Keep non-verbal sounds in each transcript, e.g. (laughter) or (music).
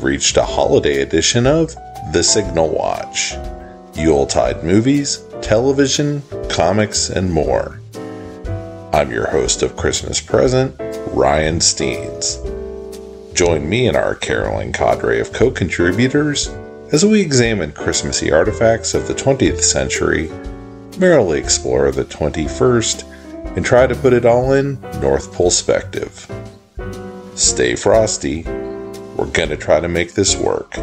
you've reached a holiday edition of The Signal Watch Yuletide movies, television, comics, and more. I'm your host of Christmas Present, Ryan Steans. Join me and our caroling cadre of co contributors as we examine Christmassy artifacts of the 20th century, merrily explore the 21st, and try to put it all in North Pole perspective. Stay frosty. We're going to try to make this work.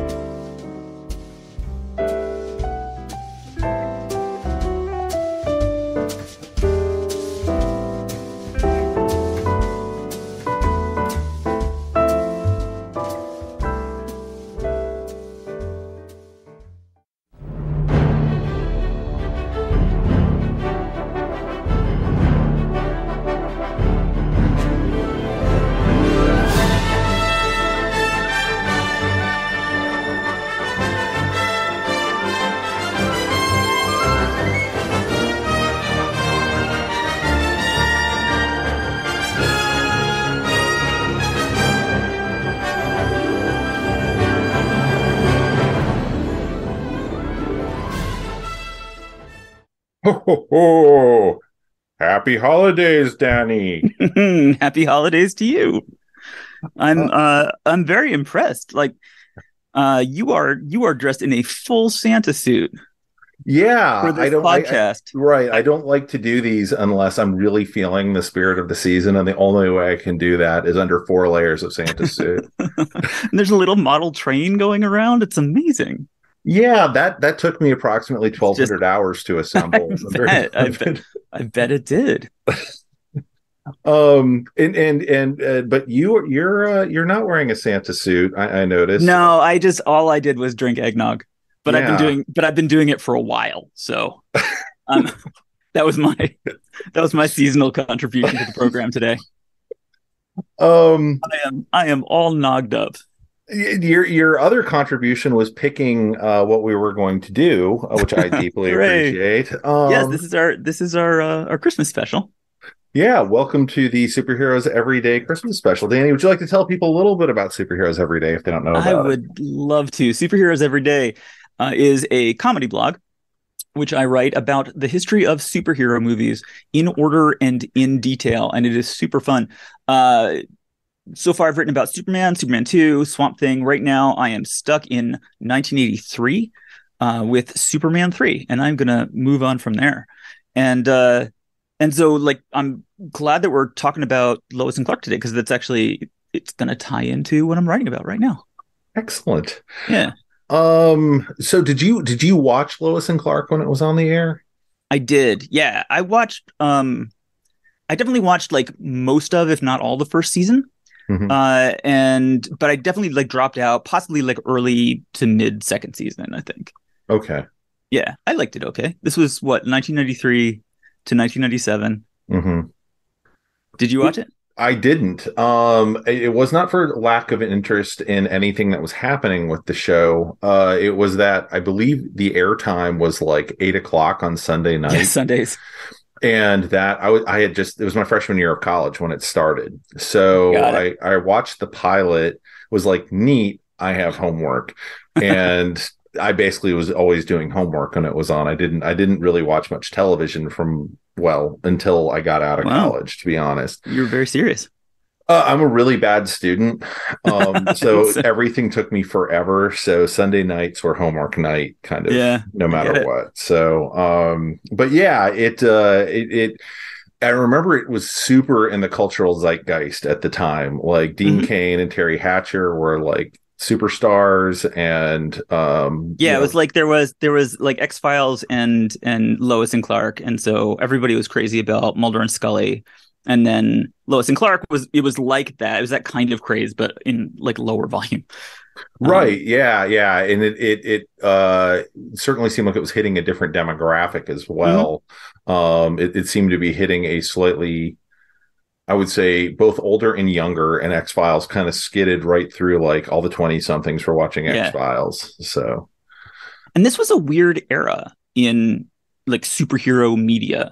Happy holidays, Danny. (laughs) Happy holidays to you. I'm uh I'm very impressed. Like uh you are you are dressed in a full Santa suit Yeah, for this I don't I- I- podcast. right. I don't like to do these unless I'm really feeling the spirit of the season, and the only way I can do that is under four layers of Santa suit. (laughs) and there's a little model train going around. It's amazing. yeah, that that took me approximately twelve hundred hours to (laughs) assemble. I bet, I bet. I bet it did. (laughs) um, and and and uh, but you you're uh, you're not wearing a Santa suit. I, I noticed. No, I just all I did was drink eggnog. But I've been doing but I've been doing it for a while. So um, (laughs) that was my that was my seasonal contribution to the program today. Um, I am I am all nogged up. Your your other contribution was picking uh what we were going to do, uh, which I (laughs) deeply appreciate. Um, yes, this is our this is our uh, our Christmas special. Yeah, welcome to the Superheroes Everyday Christmas special. Danny, would you like to tell people a little bit about Superheroes Everyday if they don't know about I it? would love to. Superheroes Every Day uh, is a comedy blog which I write about the history of superhero movies in order and in detail, and it is super fun. Uh, so far, I've written about Superman, Superman 2, Swamp Thing. Right now, I am stuck in 1983 uh, with Superman 3, and I'm going to move on from there. And uh, and so, like, I'm glad that we're talking about Lois and Clark today because that's actually it's going to tie into what I'm writing about right now. Excellent. Yeah. Um, so did you did you watch Lois and Clark when it was on the air? I did. Yeah, I watched. Um, I definitely watched like most of, if not all, the first season. Mhm. Uh, and but I definitely like dropped out, possibly like early to mid second season. I think. Okay. Yeah, I liked it. Okay, this was what 1993 to 1997. hmm Did you watch it? I didn't. Um, it, was not for lack of interest in anything that was happening with the show. Uh, it was that I believe the airtime was like eight o'clock on Sunday night. Sundays. And that I was I had just it was my freshman year of college when it started. So Got I I watched the pilot was like neat. I have homework, and (laughs) I basically was always doing homework when it was on. I didn't I didn't really watch much television from well until I got out of Wow. college. To be honest, You're very serious. Uh, I'm a really bad student, um, (laughs) so everything took me forever. So Sunday nights were homework night, kind of Yeah, no matter what. So, um, but yeah, it, uh, it, it, I remember it was super in the cultural zeitgeist at the time. Like Dean Mhm. Cain and Teri Hatcher were like superstars, and um, Yeah, you it was like there was there was like X Files and and Lois and Clark, and so everybody was crazy about Mulder and Scully, and then Lois and Clark was it was like that. It was that kind of craze, but in like lower volume. (laughs) Um, right, yeah, yeah, and it, it, it, uh, certainly seemed like it was hitting a different demographic as well. Um, it, it seemed to be hitting a slightly. I would say both older and younger, and X Files kind of skidded right through like all the 20 somethings for watching Yeah. X Files. So, and this was a weird era in like superhero media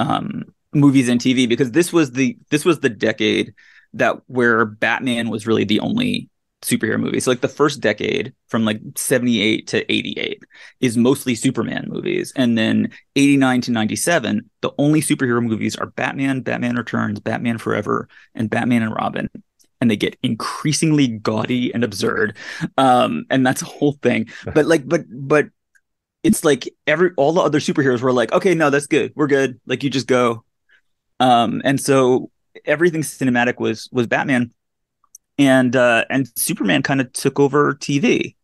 um movies and tv because this was the this was the decade that where batman was really the only superhero movie. So like the first decade from like 78 to 88 is mostly Superman movies. And then 89 to 97, the only superhero movies are Batman, Batman Returns, Batman Forever, and Batman and Robin. And they get increasingly gaudy and absurd. Um, and that's a whole thing. (laughs) But like, but but it's like every all the other superheroes were like, okay, no, that's good. We're good. Like you just go. Um, and so everything cinematic was was Batman and uh and Superman kind of took over TV.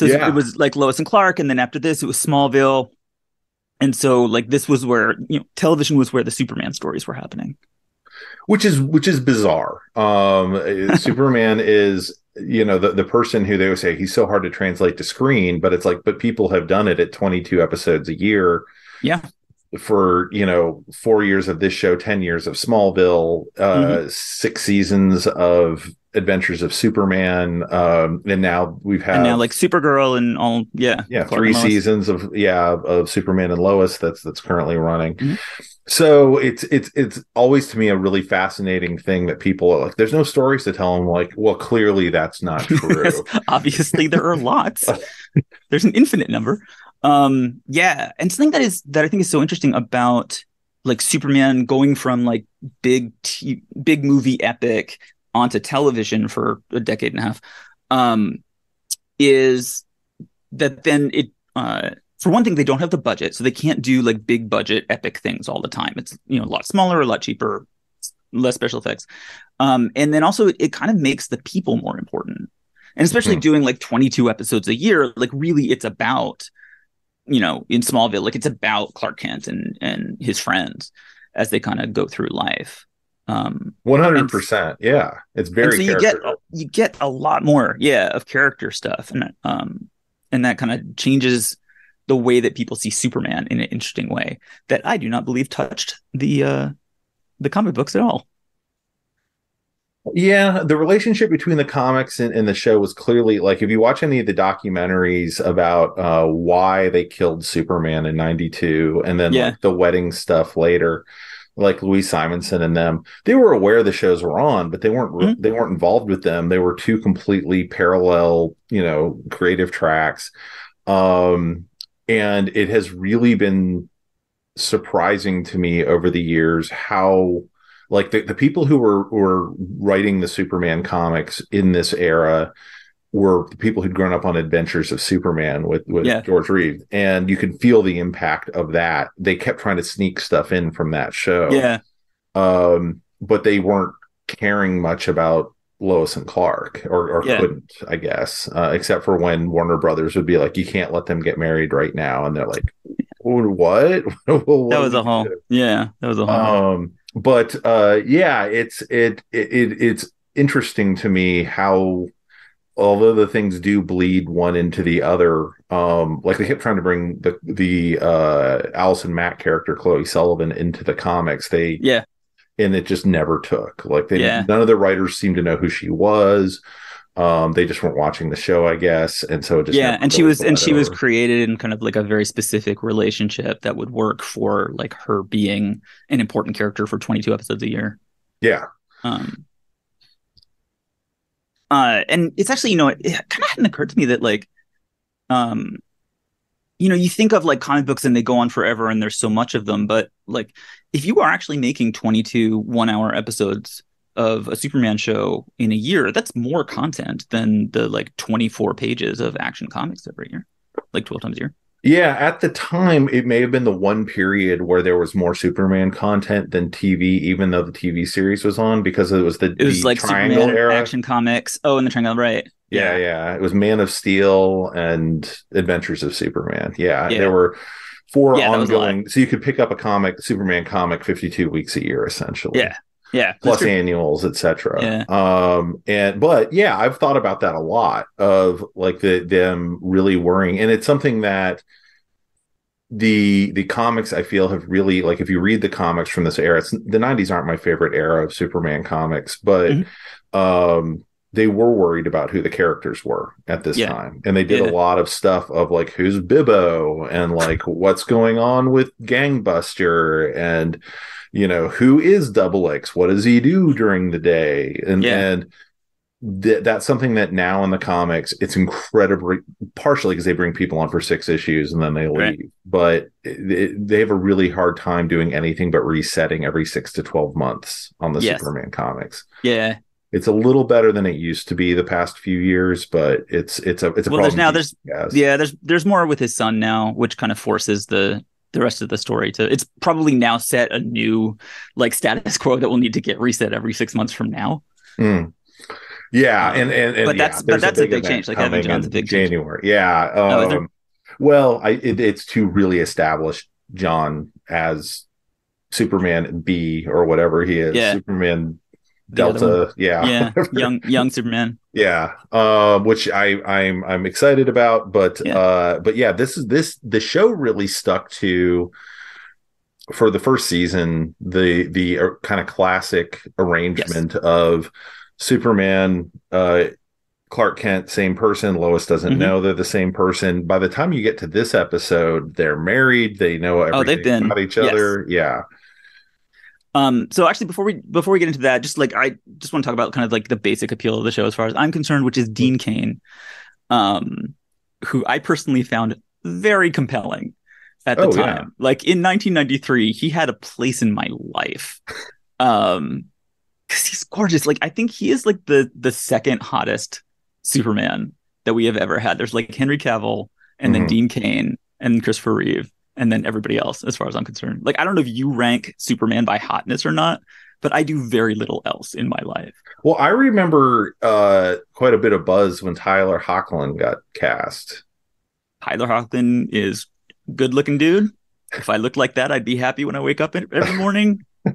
So Yeah. it was like Lois and Clark, and then after this, it was Smallville, and so like this was where you know television was where the Superman stories were happening. which is which is bizarre. Um, (laughs) Superman is you know the the person who they would say he's so hard to translate to screen, but it's like but people have done it at 22 episodes a year. Yeah. For you know four years of this show, ten years of Smallville, uh, six seasons of Adventures of Superman, um, and now we've had and now like Supergirl and all, yeah, yeah Clark three seasons of yeah of superman and lois that's that's currently running. Mhm. so it's it's it's always to me a really fascinating thing that people are like there's no stories to tell them like well clearly that's not (laughs) true. obviously there are lots. (laughs) There's an infinite number um yeah and something that is that i think is so interesting about like superman going from like big t- big movie epic onto television for a decade and a half um is that then it uh for one thing they don't have the budget so they can't do like big budget epic things all the time. It's you know a lot smaller a lot cheaper less special effects. Um and then also it, it kind of makes the people more important. And especially Mhm. doing like 22 episodes a year like really it's about you know in smallville like it's about clark kent and and his friends as they kind of go through life. Um 100% yeah. It's very so you get you get a lot more yeah of character stuff and um and that kind of changes the way that people see superman in an interesting way that i do not believe touched the uh the comic books at all Yeah, the relationship between the comics and, and the show was clearly like if you watch any of the documentaries about uh, why they killed Superman in '92, and then Yeah. like the wedding stuff later, like Louise Simonson and them, they were aware the shows were on, but they weren't Mhm. they weren't involved with them. They were two completely parallel, you know, creative tracks, um, and it has really been surprising to me over the years how like the, the people who were were writing the Superman comics in this era were the people who'd grown up on Adventures of Superman with with Yeah. George Reeves, and you could feel the impact of that. They kept trying to sneak stuff in from that show, yeah um, but they weren't caring much about Lois and Clark, or, or Yeah. couldn't, I guess, uh, except for when Warner Brothers would be like, "You can't let them get married right now," and they're like, "What?" (laughs) What that was a whole do? yeah that was a whole um but uh yeah it's it, it it it's interesting to me how although the things do bleed one into the other um like they kept trying to bring the the uh allison mack character chloe sullivan into the comics they yeah. and it just never took. Like they Yeah. none of the writers seemed to know who she was um they just weren't watching the show i guess and so it just yeah and she was and she was created in kind of like a very specific relationship that would work for like her being an important character for 22 episodes a year. Yeah. Um uh and it's actually you know it, it kind of hadn't occurred to me that like um you know you think of like comic books and they go on forever and there's so much of them but like if you are actually making 22 one hour episodes of a superman show in a year that's more content than the like 24 pages of action comics every year like 12 times a year Yeah, at the time, it may have been the one period where there was more Superman content than TV, even though the TV series was on, because it was the, it was the like Triangle superman era. action comics oh and the triangle right Yeah, yeah, It was Man of Steel and Adventures of Superman. Yeah, Yeah. there were four Yeah, that was a lot. ongoing. So you could pick up a comic, Superman comic, fifty-two weeks a year, essentially. Yeah, yeah plus true. annuals, etc. Yeah. Um, and but yeah, I've thought about that a lot of like the them really worrying, and it's something that the the comics I feel have really like if you read the comics from this era, it's, the '90s aren't my favorite era of Superman comics, but Mhm. um, they were worried about who the characters were at this Yeah. time, and they did Yeah. a lot of stuff of like who's Bibbo and like what's going on with Gangbuster and you know who is double x what does he do during the day and Yeah. and th- that's something that now in the comics it's incredibly partially because they bring people on for six issues and then they leave Right. but it, it- they have a really hard time doing anything but resetting every six to 12 months on the Yes. superman comics Yeah. it's a little better than it used to be the past few years but it's it's a it's a Well, there's problem now there's yeah there's there's more with his son now, which kind of forces the the rest of the story to. It's probably now set a new like status quo that will need to get reset every six months from now. Mm. Yeah, Um, and and, and but yeah, that's- but that's a big event change, like having coming John's a big change. January. Yeah. Oh, there? Um, well, I it, it's to really establish John as Superman B or whatever he is. Yeah. Superman Delta. Yeah. Yeah, (laughs) young young Superman. Yeah. Um, which I I'm I'm excited about, but Yeah. uh, but yeah, this is this the show really stuck to for the first season the the uh, kind of classic arrangement of Superman, uh, Clark Kent, same person. Lois doesn't Mhm. know they're the same person. By the time you get to this episode, they're married. They know everything Oh, they've been- about each yes. other. Yeah. Um, so actually, before we before we get into that, just like I just want to talk about kind of like the basic appeal of the show as far as I'm concerned, which is Dean Cain, um, who I personally found very compelling at the Oh, time. yeah. Like in 1993, he had a place in my life. Um, because he's gorgeous. Like I think he is like the the second hottest Superman that we have ever had. There's like Henry Cavill, and then Mhm. Dean Cain, and Christopher Reeve, and then everybody else, as far as I'm concerned. Like I don't know if you rank Superman by hotness or not, but I do very little else in my life. Well, I remember uh, quite a bit of buzz when Tyler Hoechlin got cast. Tyler Hoechlin is good looking dude. If I looked like that, I'd be happy when I wake up every morning. (laughs)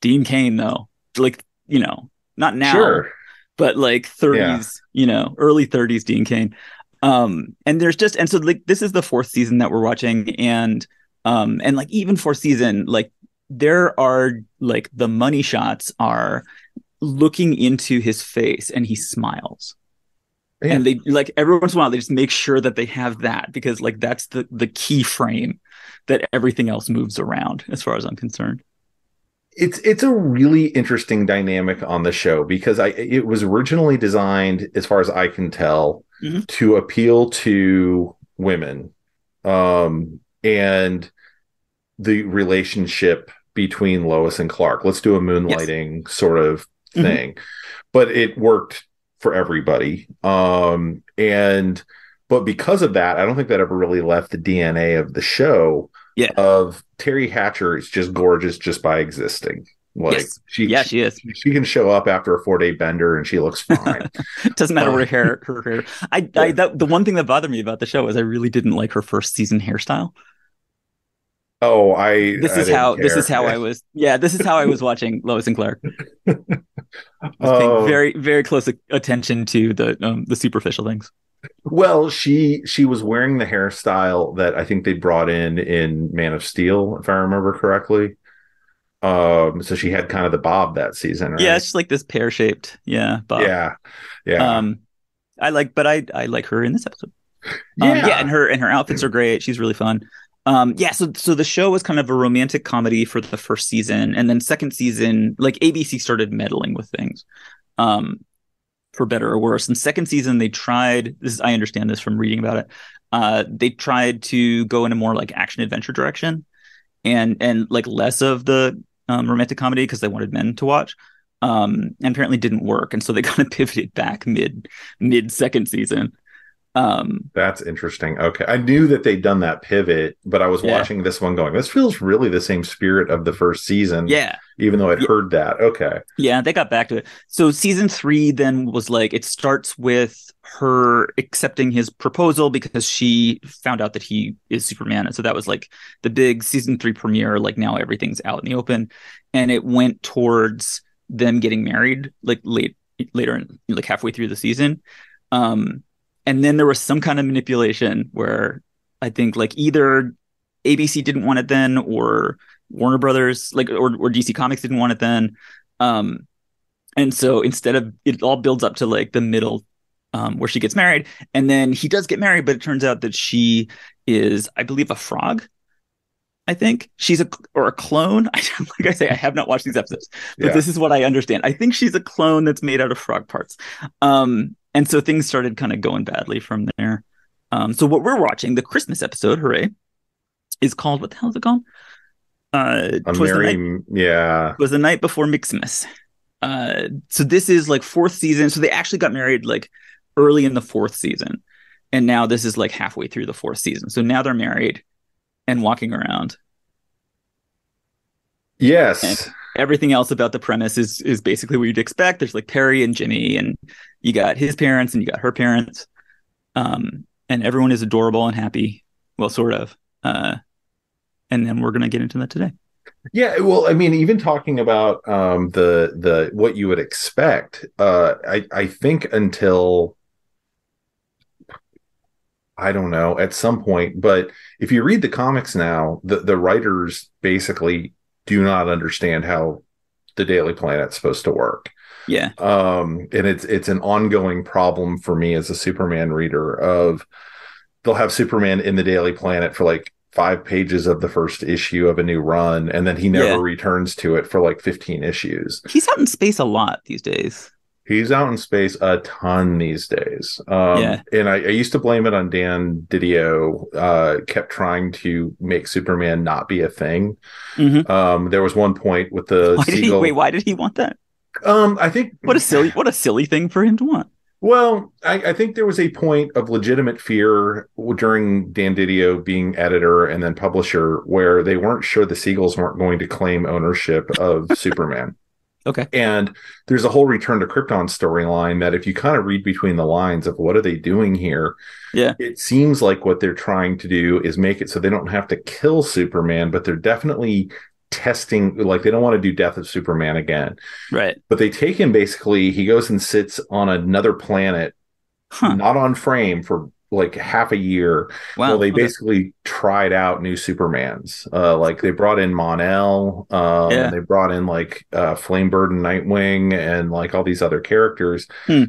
Dean Cain, though, like you know, not now, Sure. but like 30s, you know, early 30s Dean Cain. Um, and there's just and so like this is the fourth season that we're watching, and um, and like even fourth season, like there are like the money shots are looking into his face and he smiles. Yeah. And they like every once in a while they just make sure that they have that because like that's the the key frame that everything else moves around as far as I'm concerned. it's it's a really interesting dynamic on the show because I it was originally designed, as far as I can tell, Mhm. to appeal to women, um, and the relationship between Lois and Clark. Let's do a moonlighting sort of Mhm. thing, but it worked for everybody, um, and but because of that, I don't think that ever really left the DNA of the show. Yeah. Of Teri Hatcher is just gorgeous just by existing. Like Yes. she, Yeah, she is. she can show up after a four day bender and she looks (laughs) fine. It doesn't matter Uh, what her hair her hair. I, I that, the one thing that bothered me about the show is I really didn't like her first season hairstyle. oh, I. This I is how this is how I was. Yeah, this is how I was (laughs) watching Lois and Clark. (laughs) Oh, very very close attention to the um, the superficial things. well, she she was wearing the hairstyle that I think they brought in in Man of Steel, if I remember correctly. Um, so she had kind of the bob that season, right? Yeah, it's just like this pear shaped. Yeah, bob. yeah, yeah, Um, I like, but I I like her in this episode. yeah. Um, yeah, and her and her outfits are great. She's really fun. Um, yeah, so so the show was kind of a romantic comedy for the first season, and then second season, like ABC started meddling with things, um, for better or worse. And second season, they tried. This is, I understand this from reading about it. Uh, they tried to go in a more like action adventure direction, and and like less of the um, romantic comedy because they wanted men to watch. Um, and apparently didn't work, and so they (laughs) kind of pivoted back mid mid second season. Um, That's interesting. Okay. I knew that they'd done that pivot, but I was Yeah. watching this one going, this feels really the same spirit of the first season. yeah, Even though I'd Yeah. heard that. Okay. Yeah, they got back to it. So season three then was like it starts with her accepting his proposal because she found out that he is Superman. And so that was like the big season three premiere. Like now everything's out in the open. And it went towards them getting married like late later in like halfway through the season. Um and then there was some kind of manipulation where I think like either ABC didn't want it then or Warner Brothers like or, or DC Comics didn't want it then. Um and so instead of it all builds up to like the middle um where she gets married and then he does get married but it turns out that she is I believe a frog. I think she's a or a clone. (laughs) I like I say, I have not watched these episodes, but Yeah. this is what I understand. I think she's a clone that's made out of frog parts. Um, and so things started kind of going badly from there. Um, so what we're watching, the Christmas episode, hooray, is called what the hell is it called? Uh, the Merry, night, yeah. was the night before Mxymas. Uh, so this is like fourth season. So they actually got married like early in the fourth season, and now this is like halfway through the fourth season. So now they're married and walking around. Yes. Everything else about the premise is is basically what you'd expect. There's like Perry and Jimmy, and you got his parents and you got her parents, um, and everyone is adorable and happy. Well, sort of. Uh, and then we're gonna get into that today. Yeah, well, I mean, even talking about um, the the what you would expect, uh, I I think until I don't know at some point, but if you read the comics now, the the writers basically do not understand how the Daily Planet's supposed to work. Yeah, um and it's it's an ongoing problem for me as a superman reader of they'll have superman in the daily planet for like five pages of the first issue of a new run and then he never Yeah. returns to it for like 15 issues he's out in space a lot these days. He's out in space a ton these days um Yeah. and I, I used to blame it on dan didio uh kept trying to make superman not be a thing Mhm. um there was one point with the Why did he wait? Why did he want that? um i think What a silly what a silly thing for him to want. Well, I, I think there was a point of legitimate fear during Dan Didio being editor and then publisher where they weren't sure the Siegels weren't going to claim ownership of (laughs) Superman. Okay. And there's a whole Return to Krypton storyline that if you kind of read between the lines of what are they doing here, Yeah. it seems like what they're trying to do is make it so they don't have to kill Superman, but they're definitely testing like they don't want to do Death of Superman again Right. but they take him basically he goes and sits on another planet Huh. not on frame for like half a year Wow. well they okay. basically tried out new supermans uh like they brought in Mon-El um Yeah. they brought in like uh flamebird and nightwing and like all these other characters Hmm.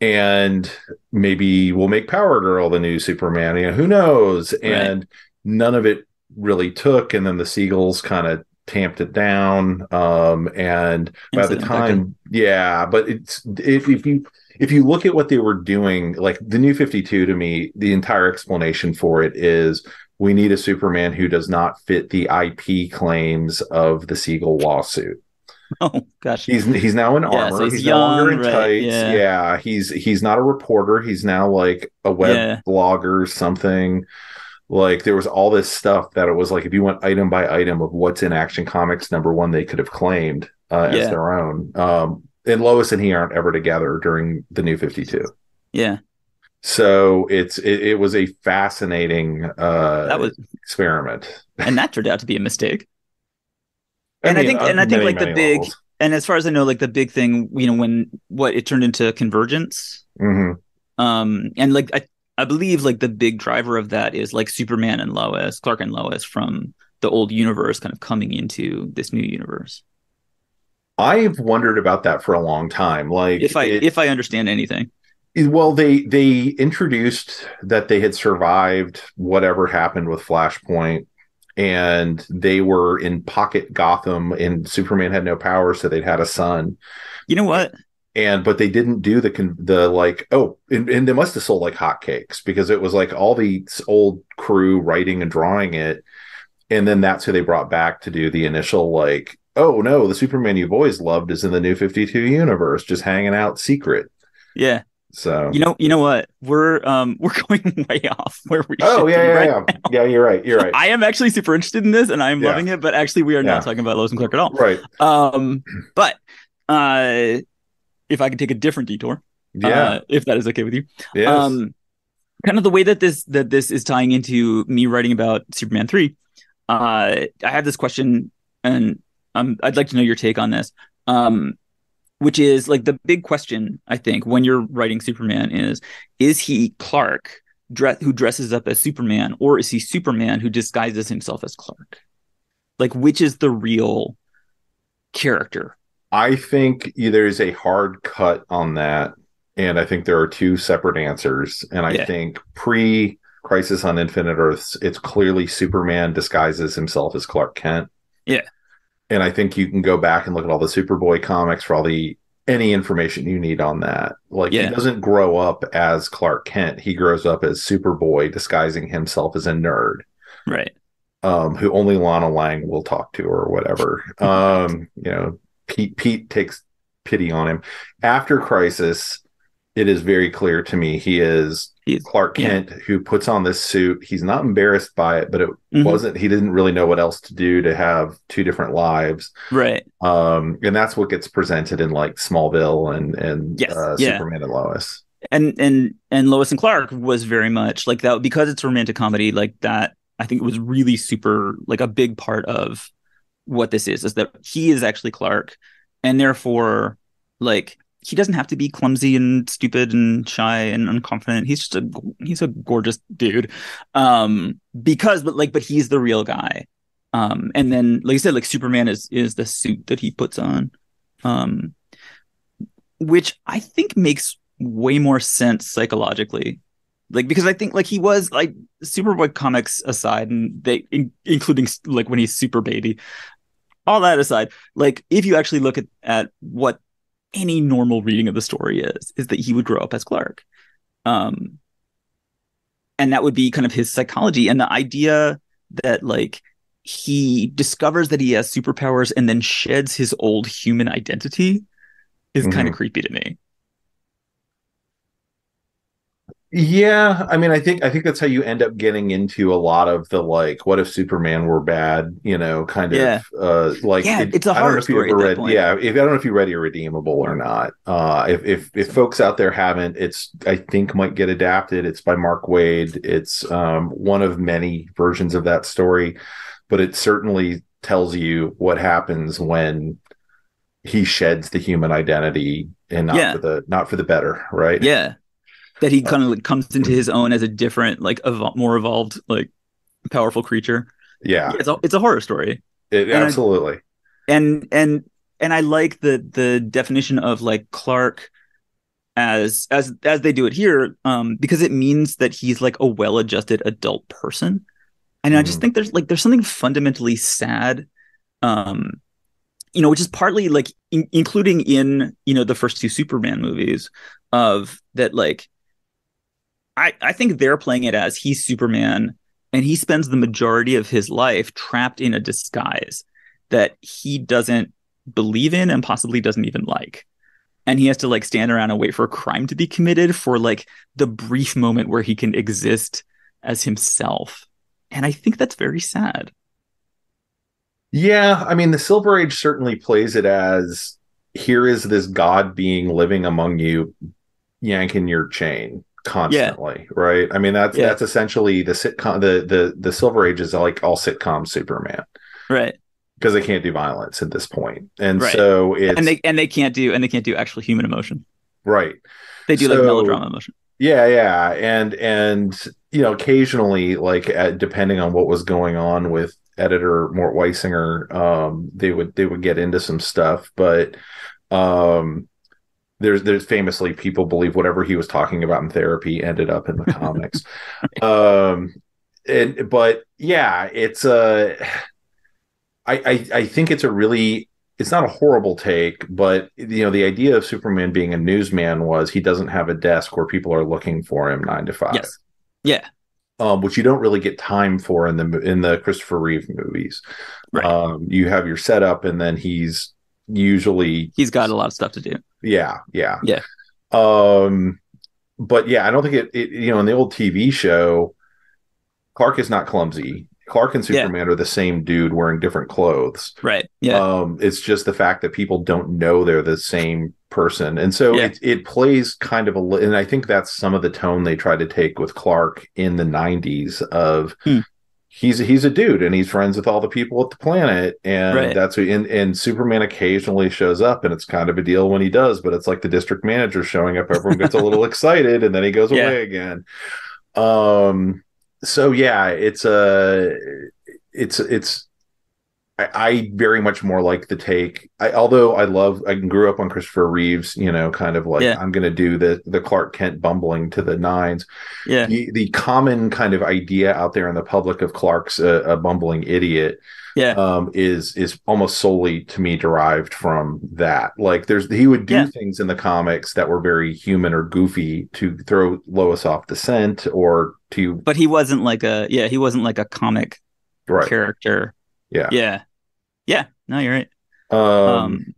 and maybe we'll make power girl the new superman you know who knows and none of it really took and then the Siegels kind of tamped it down um and by the time yeah but it's if, if you if you look at what they were doing like the new 52 to me the entire explanation for it is we need a superman who does not fit the ip claims of the siegel lawsuit (laughs) Oh gosh. he's he's now in Yeah, armor so he's he's, no longer in right, tights yeah. yeah. he's he's not a reporter he's now like a web Yeah. blogger something like there was all this stuff that it was like if you went item by item of what's in action comics number one they could have claimed uh, as their own um and lois and he aren't ever together during the new 52 Yeah. so it's it, it was a fascinating uh That was experiment and that turned out to be a mistake. (laughs) And I think- and I think, many, like, the big- levels. And as far as I know, like the big thing, you know, when what it turned into convergence, Mhm. um and like I, I believe like the big driver of that is like superman and lois clark and lois from the old universe kind of coming into this new universe i've wondered about that for a long time like if i it- if i understand anything Well, they they introduced that they had survived whatever happened with Flashpoint, and they were in pocket Gotham, and Superman had no power, so they'd had a son. you know what And but they didn't do the con- the like oh, and, and they must have sold like hotcakes because it was like all the old crew writing and drawing it, and then that's who they brought back to do the initial like oh no, the Superman you've always loved is in the New Fifty Two universe, just hanging out secret. yeah So you know you know what we're um (laughs) we're going way off where we Oh yeah, yeah, right yeah. Yeah, you're right. You're right. (laughs) i am actually super interested in this and i'm Yeah. loving it but actually we are Yeah. not talking about lois and clark at all right. um but uh if i could take a different detour Yeah. uh, if that is okay with you yes. um kind of the way that this that this is tying into me writing about superman 3 uh i had this question and um i'd like to know your take on this um which is like the big question i think when you're writing superman is is he clark dress who dresses up as superman or is he superman who disguises himself as clark like which is the real character I think there's a hard cut on that, and I think there are two separate answers. And I Yeah. think pre Crisis on Infinite Earths, it's clearly Superman disguises himself as Clark Kent. Yeah. And I think you can go back and look at all the Superboy comics for all the any information you need on that. Like Yeah. he doesn't grow up as Clark Kent. He grows up as Superboy disguising himself as a nerd. Right. Um, who only Lana Lang will talk to or whatever. (laughs) um, you know, Pete Pete takes pity on him. After Crisis, it is very clear to me he is He's Clark yeah. Kent who puts on this suit. He's not embarrassed by it, but it Mhm. wasn't he didn't really know what else to do to have two different lives. right. Um, and that's what gets presented in like Smallville and and Yes, uh, yeah. Superman and Lois. and and and Lois and Clark was very much like that because it's a romantic comedy like that I think it was really super like a big part of what this is is that he is actually Clark and therefore like he doesn't have to be clumsy and stupid and shy and unconfident. He's just a he's a gorgeous dude. Um because but like but he's the real guy. Um and then like I said like Superman is is the suit that he puts on. Um which I think makes way more sense psychologically. Like because I think like he was like Superboy comics aside, and they in, including like when he's super baby, all that aside, like if you actually look at at what any normal reading of the story is, is that he would grow up as Clark, um, and that would be kind of his psychology and the idea that like he discovers that he has superpowers and then sheds his old human identity is kind of creepy to me. Yeah, I mean, I think I think that's how you end up getting into a lot of the like, what if Superman were bad? You know, kind of Yeah. uh like Yeah, it's a I don't know horror if you story read, point. yeah. If I don't know if you read Irredeemable or not. Uh, if if if folks out there haven't, it's I think might get adapted. It's by Mark Waid. It's um one of many versions of that story, but it certainly tells you what happens when he sheds the human identity and not Yeah. for the not for the better, right? Yeah, that he kind of like comes into his own as a different, like evol- more evolved, like powerful creature. Yeah, It's a it's a horror story, it, And I- absolutely. and and and I like the the definition of like Clark as as as they do it here, um, because it means that he's like a well-adjusted adult person, and I just Mhm. think there's like there's something fundamentally sad, um, you know, which is partly like in, including in you know the first two Superman movies of that like. I, I think they're playing it as he's Superman and he spends the majority of his life trapped in a disguise that he doesn't believe in and possibly doesn't even like. And he has to like stand around and wait for a crime to be committed for like the brief moment where he can exist as himself. And I think that's very sad. Yeah, I mean, the Silver Age certainly plays it as here is this god being living among you, yanking your chain constantly, right? I mean, that's Yeah. that's essentially the sitcom. The the the Silver Age is like all sitcom Superman Right. because they can't do violence at this point, and Right. so it's And they and they can't do and they can't do actual human emotion. right. They do like melodrama emotion. Yeah, yeah, and and you know, occasionally, like at, depending on what was going on with editor Mort Weisinger, um, they would they would get into some stuff, but um, there's there's famously people believe whatever he was talking about in therapy ended up in the comics, (laughs) um, and but yeah, it's a. I, I I think it's a really it's not a horrible take, but you know the idea of Superman being a newsman was he doesn't have a desk where people are looking for him nine to five. Yes. Yeah. Um, which you don't really get time for in the in the Christopher Reeve movies. Right. Um, you have your setup, and then he's usually He's got a lot of stuff to do. yeah, yeah, Yeah. Um, but yeah, I don't think it, it. You know, in the old TV show, Clark is not clumsy. Clark and Yeah. Superman are the same dude wearing different clothes. Right. Yeah. Um, it's just the fact that people don't know they're the same person, and so Yeah. it it plays kind of a. And I think that's some of the tone they tried to take with Clark in the '90s of. Hmm. He's he's a dude and he's friends with all the people at the planet and Right. that's what and, and Superman occasionally shows up and it's kind of a deal when he does but it's like the district manager showing up everyone gets a little (laughs) excited and then he goes Yeah. away again um so yeah it's a it's it's I, I very much more like the take. I, although I love, I grew up on Christopher Reeves. You know, kind of like Yeah. I'm going to do the the Clark Kent bumbling to the nines. Yeah. The, the common kind of idea out there in the public of Clark's a, a bumbling idiot Yeah. um, is is almost solely to me derived from that. Like there's he would do Yeah. things in the comics that were very human or goofy to throw Lois off the scent or to But he wasn't like a yeah, he wasn't like a comic right. character. Yeah. Yeah. Yeah. No, you're right. Um, Um,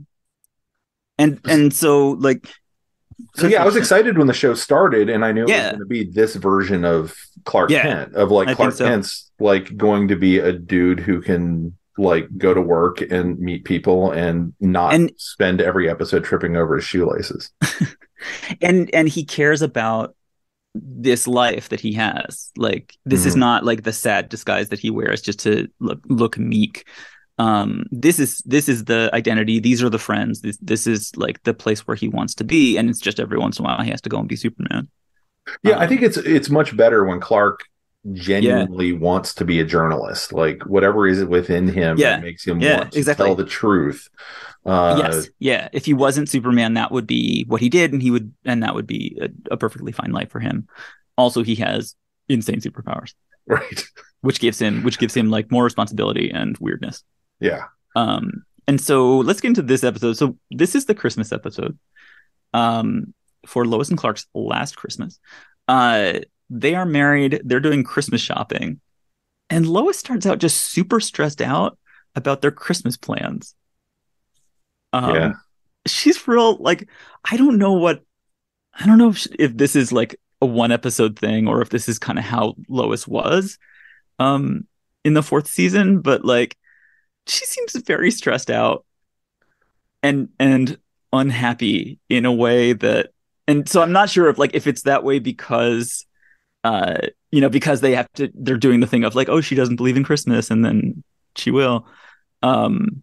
and and so like so yeah, I was (laughs) excited when the show started, and I knew yeah. it was going to be this version of Clark Yeah, Kent, of like I Clark so. Kent's like going to be a dude who can like go to work and meet people and not And- spend every episode tripping over his shoelaces. (laughs) and and he cares about this life that he has like this is Mhm. not like the sad disguise that he wears just to look look meek um this is this is the identity these are the friends this this is like the place where he wants to be and it's just every once in a while he has to go and be superman Yeah, I Um, think it's it's much better when Clark genuinely wants to be a journalist. Like whatever is within him Yeah. that makes him Yeah, want to exactly. tell the truth. Uh, yes yeah if he wasn't superman that would be what he did and he would and that would be a, a perfectly fine life for him also he has insane superpowers (laughs) Right. which gives him which gives him like more responsibility and weirdness Yeah. Um, and so let's get into this episode. So this is the Christmas episode. Um, for Lois and Clark's last Christmas. Uh, they are married. They're doing Christmas shopping, and Lois starts out just super stressed out about their Christmas plans. Um, Yeah. she's real like I don't know what I don't know if, if this is like a one episode thing or if this is kind of how Lois was um in the fourth season but like she seems very stressed out and and unhappy in a way that and so I'm not sure if like if it's that way because uh you know because they have to they're doing the thing of like oh she doesn't believe in Christmas and then she will um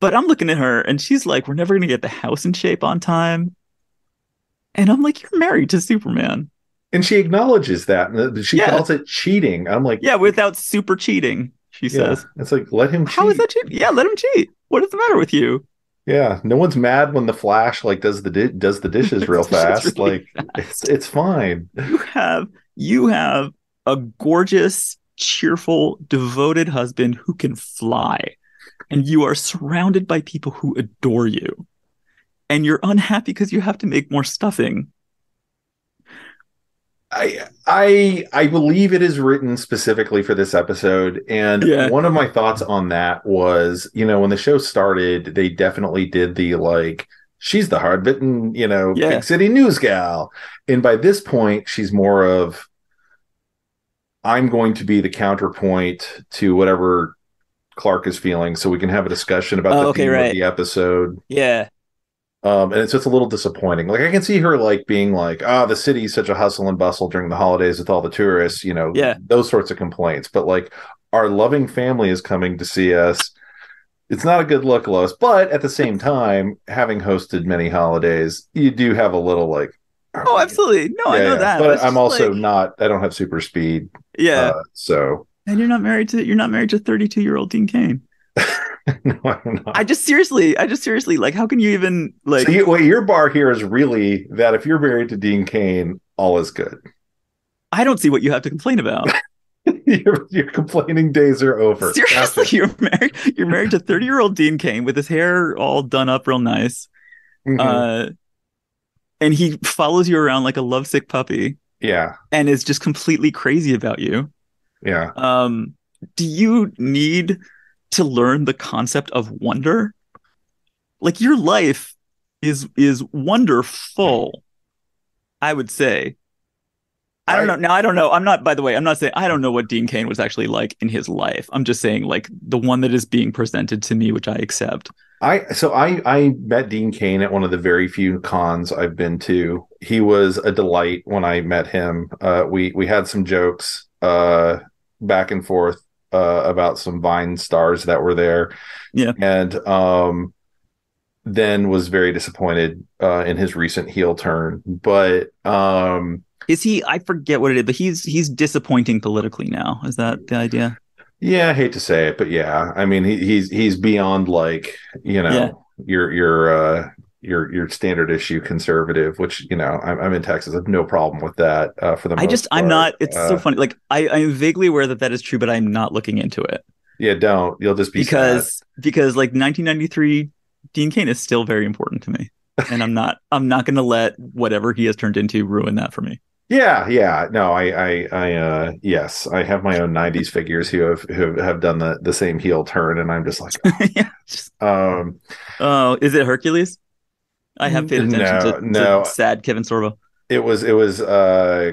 but I'm looking at her and she's like we're never going to get the house in shape on time and I'm like you're married to Superman And she acknowledges that. and She Yeah. calls it cheating. I'm like, yeah without super cheating she yeah. says It's like let him cheat. how is that cheating yeah let him cheat what is the matter with you Yeah. No one's mad when the Flash like does the di- does the dishes (laughs) real fast. really like it's it's fine. you have you have a gorgeous cheerful devoted husband who can fly and you are surrounded by people who adore you and you're unhappy because you have to make more stuffing I I I believe it is written specifically for this episode, and Yeah. one of my thoughts on that was, you know, when the show started, they definitely did the like, she's the hard bitten, you know, Yeah. big city news gal, and by this point, she's more of, I'm going to be the counterpoint to whatever Clark is feeling, so we can have a discussion about Oh, the okay, theme right. of the episode. yeah Um, and it's just a little disappointing. Like I can see her like being like, "Ah, the city's such a hustle and bustle during the holidays with all the tourists," you know, Yeah. those sorts of complaints. But like, our loving family is coming to see us. It's not a good look, Lois. But at the same time, having hosted many holidays, you do have a little like, oh absolutely no i know yeah. that But I'm also like- not. I don't have super speed. yeah Uh, so and you're not married to you're not married to 32 year old dean cain (laughs) (laughs) no, I'm not. i just seriously i just seriously like how can you even like so you, well, your bar here is really that if you're married to Dean Cain, all is good. i don't see what you have to complain about (laughs) your, your complaining days are over. Seriously, you're married. You're married to 30 year old Dean Cain with his hair all done up real nice. Mhm. Uh, and he follows you around like a lovesick puppy yeah, and is just completely crazy about you. yeah. Um, do you need to learn the concept of wonder? Like your life is is wonderful, I would say. I don't know. Now I don't know. I'm not. By the way, I'm not saying I don't know what Dean Cain was actually like in his life. I'm just saying like the one that is being presented to me, which I accept. I so I I met Dean Cain at one of the very few cons I've been to. He was a delight when I met him. Uh, we we had some jokes uh, back and forth uh, about some Vine stars that were there. Yeah. and um, then was very disappointed uh, in his recent heel turn. But um, Is he? I forget what it is, but he's he's disappointing politically now. Is that the idea? Yeah, I hate to say it, but yeah, I mean he, he's he's beyond like you know Yeah. your your uh your your standard issue conservative, which you know I'm, I'm in Texas. I have no problem with that. Uh, for the I just I'm not. It's so Uh, funny. Like I I'm vaguely aware that that is true, but I'm not looking into it yeah. Don't you'll just be sad. because because like 1993 Dean Cain is still very important to me, (laughs) and I'm not I'm not going to let whatever he has turned into ruin that for me. Yeah, yeah. No, I, I, I, uh, yes, I have my own '90s figures who have who have done the the same heel turn, and I'm just like, (laughs) yeah. Just, um, oh, is it Hercules? I have paid attention No, to, to sad Kevin Sorbo. it was it was uh,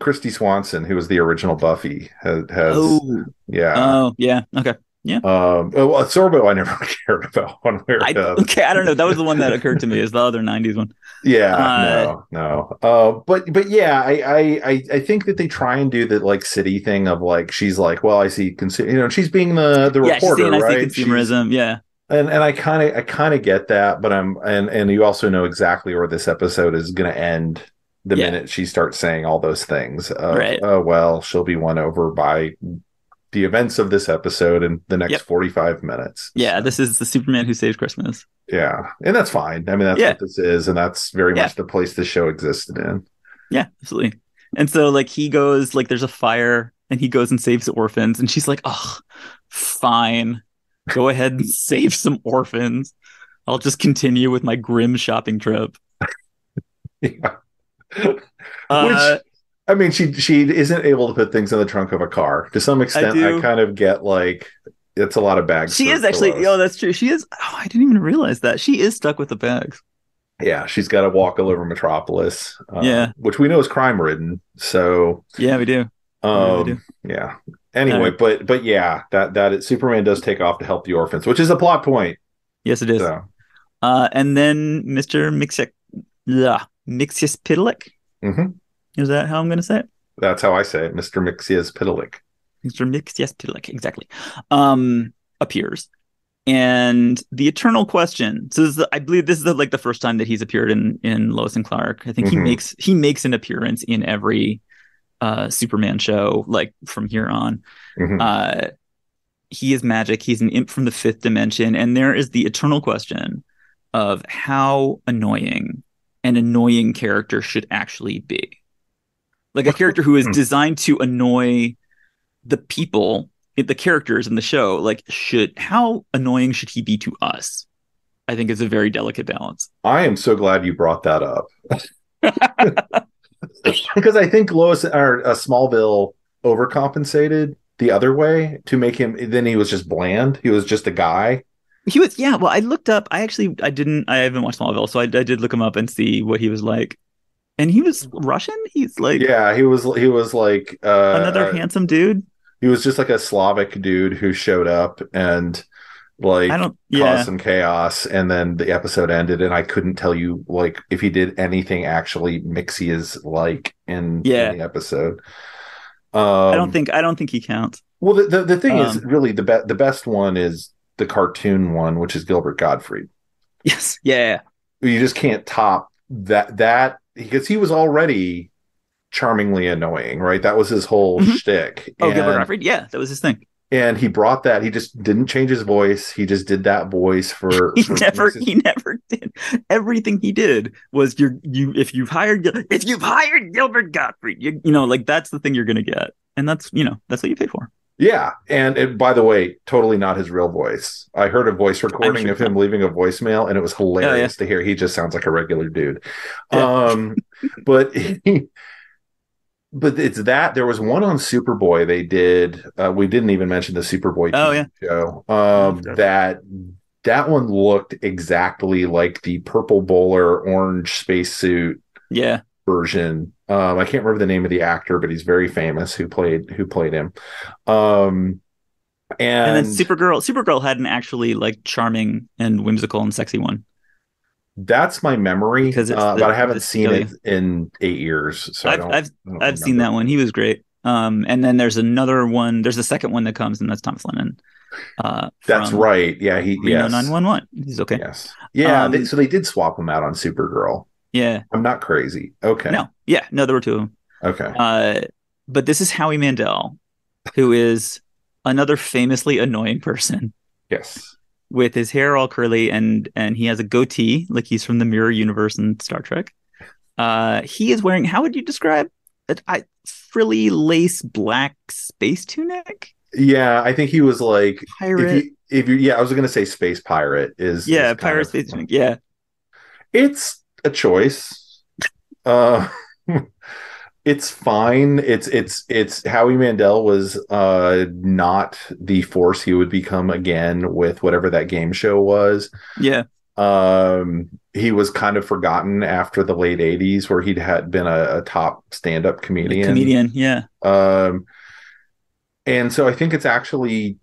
Kristy Swanson who was the original Buffy has, has Oh, yeah. oh, yeah. Okay. Yeah. Um, well, Sorbo, I never (laughs) cared about one way or I, the other. okay, I don't know. That was the one that occurred to me. Is the other '90s one? Yeah, Uh, no, no. Uh, but but yeah, I, I I I think that they try and do the like city thing of like she's like, well, I see, consu- you know, she's being the the yeah, she's reporter, I right? see She's- consumerism. Yeah, and and I kind of I kind of get that, but I'm and and you also know exactly where this episode is going to end the Yeah. minute she starts saying all those things. Of, Right. Oh well, she'll be won over by the events of this episode in the next Yep. 45 minutes. yeah. This is the Superman who saves Christmas. Yeah, and that's fine. I mean, that's Yeah. what this is, and that's very Yeah. much the place the show existed in. Yeah, absolutely. And so like he goes like there's a fire and he goes and saves the orphans and she's like, "Oh, fine. Go ahead and save some orphans. I'll just continue with my grim shopping trip." Yeah. Uh, Which I mean, she she isn't able to put things in the trunk of a car. To some extent, I, do. kind of get like it's a lot of bags. she is actually Lois. oh that's true. She is oh, I didn't even realize that. She is stuck with the bags. yeah, she's got to walk all over Metropolis. uh, Yeah. which we know is crime ridden. So, Yeah, we do. Yeah, we do. um, yeah. Anyway, but but yeah, that that is, Superman does take off to help the orphans, which is a plot point. Yes, it is. So, Uh, and then Mr. Mixic, yeah, Mxyzptlk. mhm. Is that how I'm going to say it? that's how I say it, Mister Mxyzptlk. Mr. Mxyzptlk, exactly. Um, appears, and the eternal question. So this is the, I believe this is the, like the first time that he's appeared in in Lois and Clark. I think he Mhm. makes he makes an appearance in every uh Superman show, like from here on. Mhm. uh he is magic. He's an imp from the fifth dimension. And there is the eternal question of how annoying an annoying character should actually be. Like a character who is Hmm. designed to annoy the people the characters in the show like should how annoying should he be to us? I think is a very delicate balance. I am so glad you brought that up (laughs) (laughs) because I think Lois or uh, Smallville overcompensated the other way to make him. Then he was just bland. He was just a guy. he was yeah well i looked up i actually i didn't i haven't watched smallville so i, I did look him up and see what he was like and he was russian he's like Yeah, he was. He was like uh, another uh, handsome dude. He was just like a Slavic dude who showed up and like I don't. Yeah, some chaos, and then the episode ended, and I couldn't tell you like if he did anything actually mixy is like in, Yeah. in the episode. Um, I don't think. I don't think he counts. Well, the the, the thing is Um, really the be- the best one is the cartoon one, which is Gilbert Gottfried. Yes. Yeah. You just can't top that that because he was already charmingly annoying, right? That was his whole Mhm. shtick. Oh, and, Gilbert Gottfried. Yeah, that was his thing. And he brought that. He just didn't change his voice. He just did that voice for. (laughs) He for never. He never did. Everything he did was you. You. If you've hired. If you've hired Gilbert Gottfried, you. You know, like that's the thing you're gonna get, and that's you know that's what you pay for. Yeah, and, and by the way, totally not his real voice. I heard a voice recording sure of him leaving a voicemail, and it was hilarious to hear. He just sounds like a regular dude. Yeah. Um, but but it's that there was one on Superboy they did. Uh, we didn't even mention the Superboy Oh, yeah. show. Um, that that one looked exactly like the purple bowler orange spacesuit Yeah. version. Um, I can't remember the name of the actor, but he's very famous who played who played him. Um, and, And, then Supergirl. Supergirl had an actually like charming and whimsical and sexy one. That's my memory, Because it's uh, the- but I haven't seen it in eight years, so I I've don't. I've I I've seen that one. He was great. Um, and then there's another one. There's a second one that comes, and that's Thomas Lennon. Uh, That's right. Yeah, he. Reno 911. He's okay. Yes. Yeah. Um, they, so they did swap him out on Supergirl. Yeah. I'm not crazy. Okay. No. Yeah. No, there were two of them. Okay. Uh, but this is Howie Mandel, who is another famously annoying person Yes. With his hair all curly and and he has a goatee like he's from the mirror universe in Star Trek. Uh, he is wearing how would you describe it? I frilly lace black space tunic Yeah, I think he was like pirate. if you if you yeah, I was gonna say space pirate is yeah, is pirate of- space tunic. Yeah, It's a choice. Uh it's fine. It's it's it's Howie Mandel was uh not the force he would become again with whatever that game show was. yeah, Um he was kind of forgotten after the late 80s where he'd had been a, a top stand-up comedian. comedian. Yeah, Um, and so I think it's actually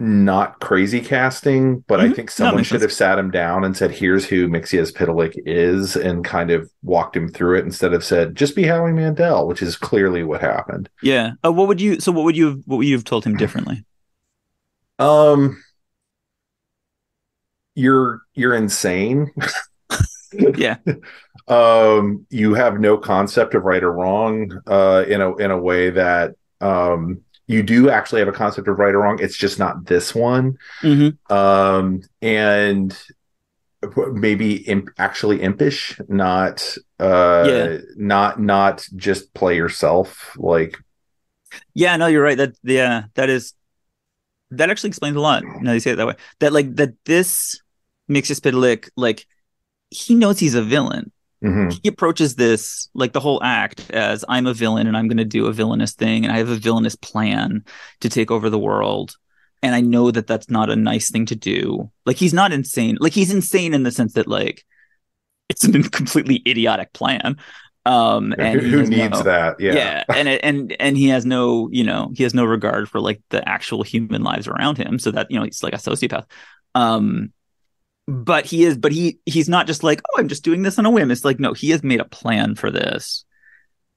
not crazy casting, but I Mhm. think someone should sense. have sat him down and said, "Here's who Mxyzptlk is," and kind of walked him through it instead of said, "Just be Howie Mandel," which is clearly what happened. yeah. Uh, what would you? So what would you? have What would you have told him differently? Um, you're you're insane. (laughs) Yeah. (laughs) um you have no concept of right or wrong uh in a in a way that um you do actually have a concept of right or wrong it's just not this one Mm-hmm. um and maybe imp- actually impish not uh Yeah. not not just play yourself like Yeah, no, you're right. That yeah, that is that actually explains a lot. Now you say it that way. That like that this makes Mxyzptlk, like he knows he's a villain. Mhm. He approaches this like the whole act as I'm a villain and I'm gonna do a villainous thing and I have a villainous plan to take over the world. And I know that that's not a nice thing to do. Like he's not insane. Like he's insane in the sense that like it's a (laughs) completely idiotic plan. Um and who, he who has needs no- that yeah, yeah and it, and and he has no you know he has no regard for like the actual human lives around him so that you know he's like a sociopath um but he is but he he's not just like oh i'm just doing this on a whim. It's like no he has made a plan for this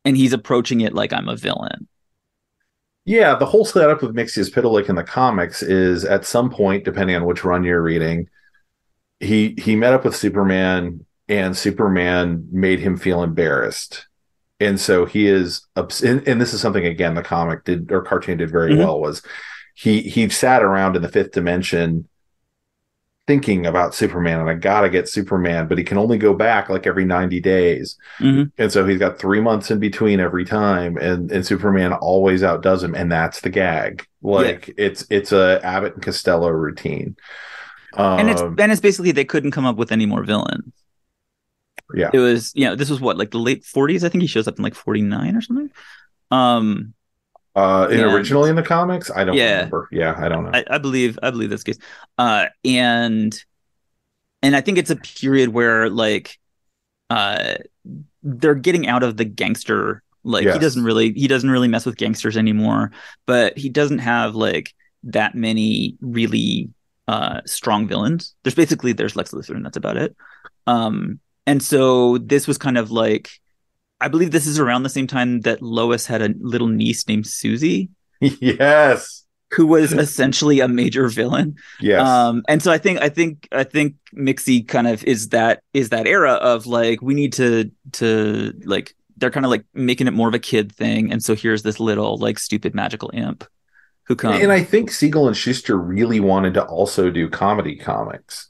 and he's approaching it like i'm a villain. Yeah, the whole setup with Mxyzptlk in the comics is at some point, depending on which run you're reading, he he met up with Superman, and Superman made him feel embarrassed, and so he is ups- and, and this is something again the comic did or cartoon did very Mhm. well was he he sat around in the fifth dimension thinking about Superman and I gotta get Superman, but he can only go back like every 90 days. Mhm. And so he's got three months in between every time, and, and Superman always outdoes him, and that's the gag. Like it's it's a Abbott and Costello routine. Um, and it's and it's basically they couldn't come up with any more villains yeah. it was you know this was what like the late 40s i think he shows up in like 49 or something um Uh, and originally in the comics, I don't Yeah. remember. Yeah, I don't know. I, I believe I believe that's the case. Uh, and and I think it's a period where like uh they're getting out of the gangster like he doesn't really he doesn't really mess with gangsters anymore, but he doesn't have like that many really uh strong villains. There's basically there's Lex Luthor and that's about it. Um and so this was kind of like I believe this is around the same time that Lois had a little niece named Susie yes, who was essentially a major villain. yes, Um, and so I think I think I think Mixie kind of is that is that era of like we need to to like they're kind of like making it more of a kid thing, and so here's this little like stupid magical imp who comes. and I think Siegel and Shuster really wanted to also do comedy comics.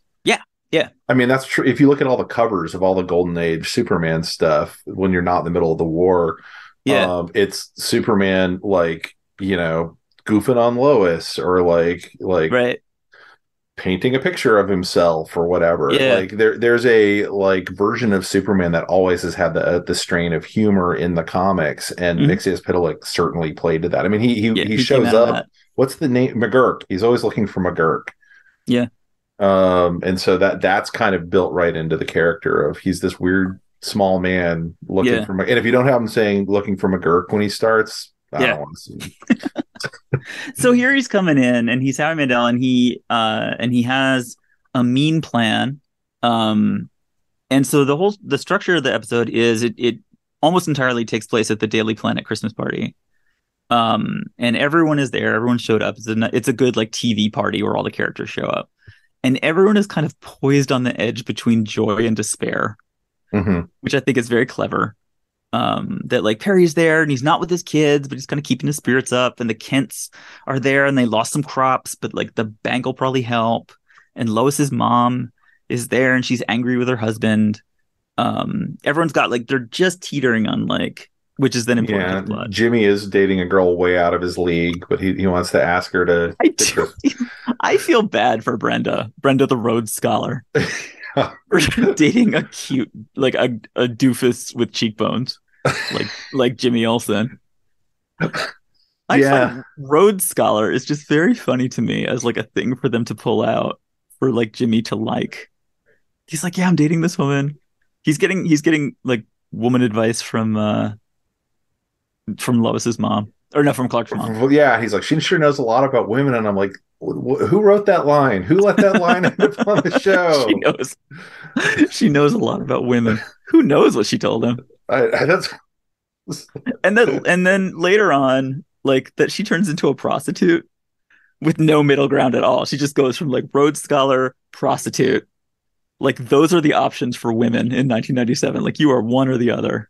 Yeah. I mean, that's true. If you look at all the covers of all the Golden Age Superman stuff, when you're not in the middle of the war, yeah, um, it's Superman like you know goofing on Lois or like like right, painting a picture of himself or whatever. Yeah. Like there there's a like version of Superman that always has had the the strain of humor in the comics, and Mhm. Mixius certainly played to that. I mean, he he, yeah. he, came shows up. What's the name? McGurk. He's always looking for McGurk. Yeah. Um, and so that that's kind of built right into the character of he's this weird small man looking Yeah. for. And if you don't have him saying looking for McGurk when he starts, I Yeah. don't want to see. him. (laughs) (laughs) so here he's coming in and he's Howie Mandel and he uh and he has a mean plan um and so the whole the structure of the episode is it it almost entirely takes place at the Daily Planet Christmas party um and everyone is there everyone showed up it's a it's a good like TV party where all the characters show up and everyone is kind of poised on the edge between joy and despair Mhm. which I think is very clever um that like Perry's there and he's not with his kids, but he's kind of keeping his spirits up. And the Kents are there and they lost some crops, but like the bank will probably help. And Lois's mom is there and she's angry with her husband. Um, everyone's got like they're just teetering on like which is then important Yeah. Jimmy is dating a girl way out of his league, but he, he wants to ask her to. I do. (laughs) I feel bad for Brenda, Brenda the Rhodes Scholar, (laughs) for (laughs) dating a cute, like a, a doofus with cheekbones, like like Jimmy Olsen. I Yeah. find Rhodes Scholar is just very funny to me as like a thing for them to pull out for like Jimmy to like. He's like, yeah, I'm dating this woman. He's getting he's getting like woman advice from uh from Lois's mom. Or no from Clark's mom. Well, yeah, he's like, she sure knows a lot about women, and I'm like, who wrote that line? Who let that line end up on the (laughs) show? she knows. She knows a lot about women. Who knows what she told him I, I, that's and then and then later on like that she turns into a prostitute with no middle ground at all. She just goes from like Rhodes scholar prostitute. Like those are the options for women in 1997 like you are one or the other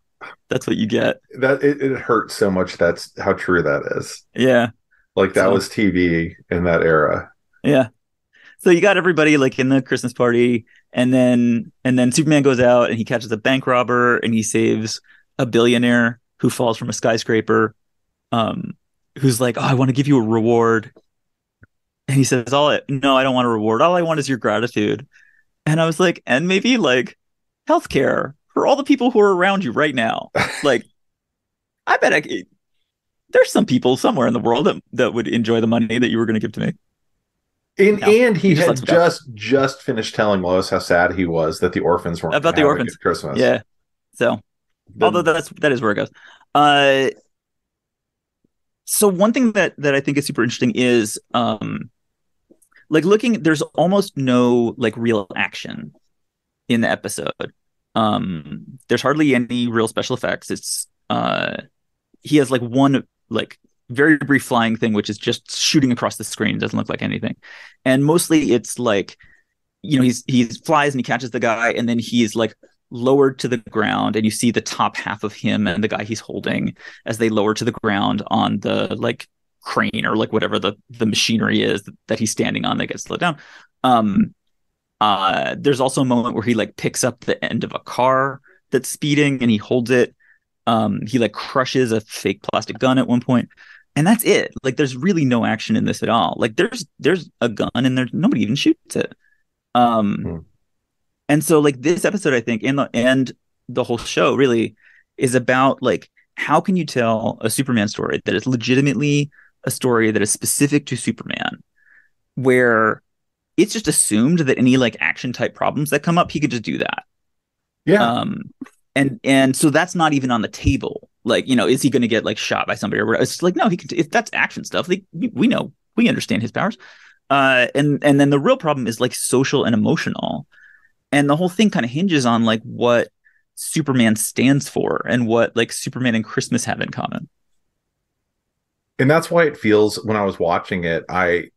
that's what you get that it, it hurts so much. That's how true that is. yeah Like that So- was TV in that era. Yeah. So you got everybody like in the Christmas party, and then and then Superman goes out and he catches a bank robber and he saves a billionaire who falls from a skyscraper. Um, who's like, "Oh, I want to give you a reward," and he says, "All I, no, I don't want a reward. All I want is your gratitude." And I was like, "And maybe like healthcare for all the people who are around you right now." (laughs) like, I bet I. c- There's some people somewhere in the world that, that would enjoy the money that you were going to give to me. And No, and he, he just had just just finished telling Lois how sad he was that the orphans weren't About the orphans. Christmas. Yeah. So The- although that's that is where it goes. Uh, so one thing that that I think is super interesting is um, like looking. There's almost no like real action in the episode. Um, there's hardly any real special effects. It's uh, he has like one like very brief flying thing, which is just shooting across the screen. It doesn't look like anything, and mostly it's like you know he's he flies and he catches the guy, and then he's like lowered to the ground and you see the top half of him and the guy he's holding as they lower to the ground on the like crane or like whatever the the machinery is that he's standing on that gets slowed down um uh there's also a moment where he like picks up the end of a car that's speeding and he holds it. Um he like crushes a fake plastic gun at one point and that's it. Like there's really no action in this at all. Like there's there's a gun and there's nobody even shoots it. Um Hmm. and so like this episode i think and the and the whole show really is about like how can you tell a superman story that is legitimately a story that is specific to superman where it's just assumed that any like action type problems that come up he could just do that. Yeah. um and and so that's not even on the table. Like you know is he going to get like shot by somebody or whatever? It's like no he can if that's action stuff like we, we know we understand his powers. Uh and and then the real problem is like social and emotional. And the whole thing kind of hinges on like what superman stands for and what like superman and christmas have in common. And that's why it feels when I was watching it, I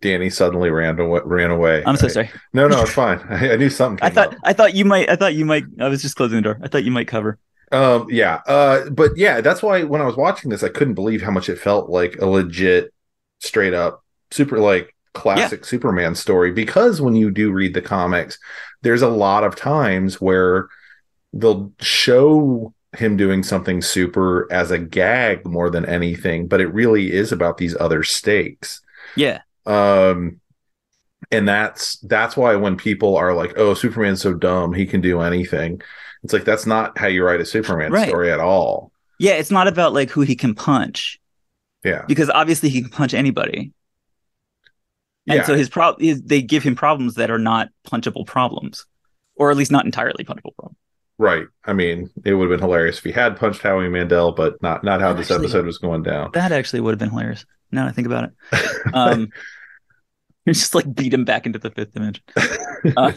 Danny suddenly ran away. Ran away. i'm so I- sorry No, no, it's fine. I, I knew something. i thought up. i thought you might i thought you might i was just closing the door i thought you might cover Um, yeah. Uh, but yeah, that's why when I was watching this, I couldn't believe how much it felt like a legit, straight up, super like classic Superman story. Because when you do read the comics, there's a lot of times where they'll show him doing something super as a gag more than anything, but it really is about these other stakes. Yeah Um, and that's that's why when people are like, "Oh, Superman's so dumb, he can do anything," it's like that's not how you write a Superman Right. story at all. yeah it's not about like who he can punch Yeah, because obviously he can punch anybody and yeah, so his problem they give him problems that are not punchable problems or at least not entirely punchable problems right. I mean, it would have been hilarious if he had punched Howie Mandel, but not not how this Actually- episode was going down. that actually would have been hilarious now that i think about it (laughs) um you (laughs) just like beat him back into the fifth dimension (laughs) Um,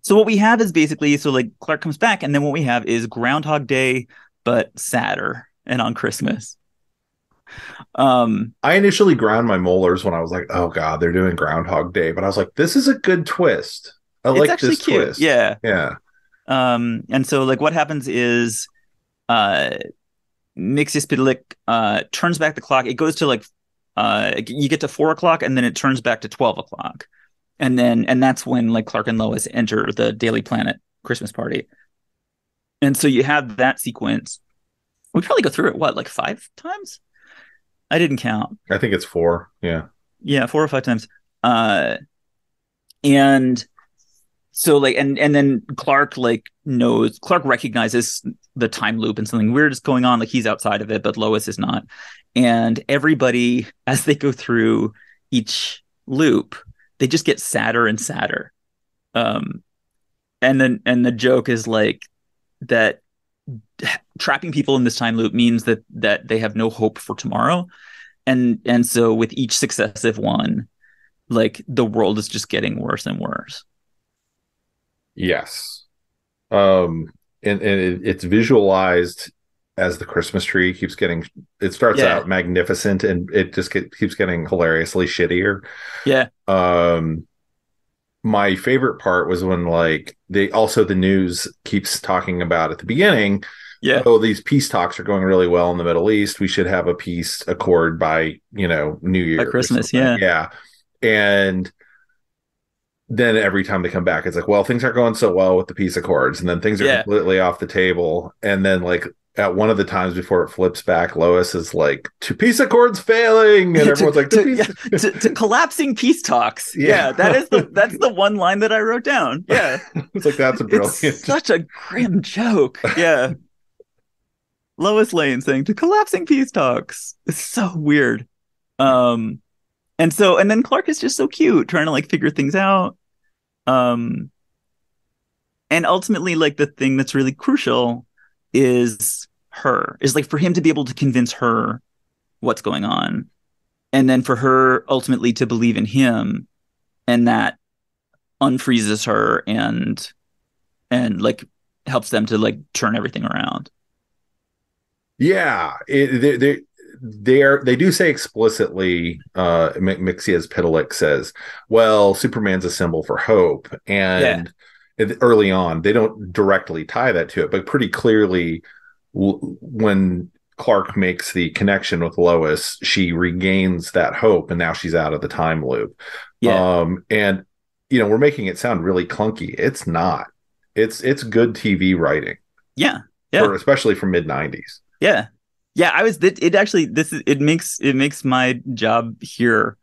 so what we have is basically so like clark comes back and then what we have is groundhog day but sadder and on christmas um I initially ground my molars when I was like, "Oh God, they're doing Groundhog Day," but I was like, "This is a good twist." I like it's actually this cute. twist. Yeah. Yeah. Um, and so like what happens is uh Mxyzptlk uh turns back the clock. It goes to like uh you get to four o'clock and then it turns back to twelve o'clock. And then and that's when like Clark and Lois enter the Daily Planet Christmas party. And so you have that sequence. We probably go through it what, like five times? I didn't count. I think it's four. Yeah. Yeah, four or five times. Uh and so like and and then Clark like knows Clark recognizes the time loop and something weird is going on, like he's outside of it, but Lois is not. And everybody, (laughs) as they go through each loop, they just get sadder and sadder. Um and then and the joke is like that (sighs) trapping people in this time loop means that that they have no hope for tomorrow and and so with each successive one like the world is just getting worse and worse Yes. Um, and, and it, it's visualized as the Christmas tree keeps getting. It starts Yeah. out magnificent, and it just get, keeps getting hilariously shittier. yeah Um, my favorite part was when like they also the news keeps talking about at the beginning. yeah Oh, these peace talks are going really well in the Middle East. We should have a peace accord by you know New Year, or Christmas, yeah. yeah. And then every time they come back, it's like, well, things aren't going so well with the peace accords, and then things are Yeah. completely off the table. And then like at one of the times before it flips back, Lois is like, "To peace accords failing," and (laughs) everyone's like, to- "To peace." to, to (laughs) collapsing peace talks yeah. Yeah. that is the that's the one line that i wrote down (laughs) yeah it's like that's a brilliant. it's such a grim joke yeah lois lane saying to collapsing peace talks it's so weird um and so and then clark is just so cute trying to like figure things out. Um and ultimately like the thing that's really crucial is her. Is like for him to be able to convince her what's going on. And then for her ultimately to believe in him and that unfreezes her and and like helps them to like turn everything around. Yeah, it, they are they do say explicitly. Uh, Mxyzptlk says, "Well, Superman's a symbol for hope," and it- early on they don't directly tie that to it, but pretty clearly w- when Clark makes the connection with Lois, she regains that hope, and now she's out of the time loop. yeah Um, and you know we're making it sound really clunky. It's not. It's it's good TV writing, yeah Yeah. for, especially from mid '90s. Yeah. Yeah, I was it, it actually this is it makes it makes my job here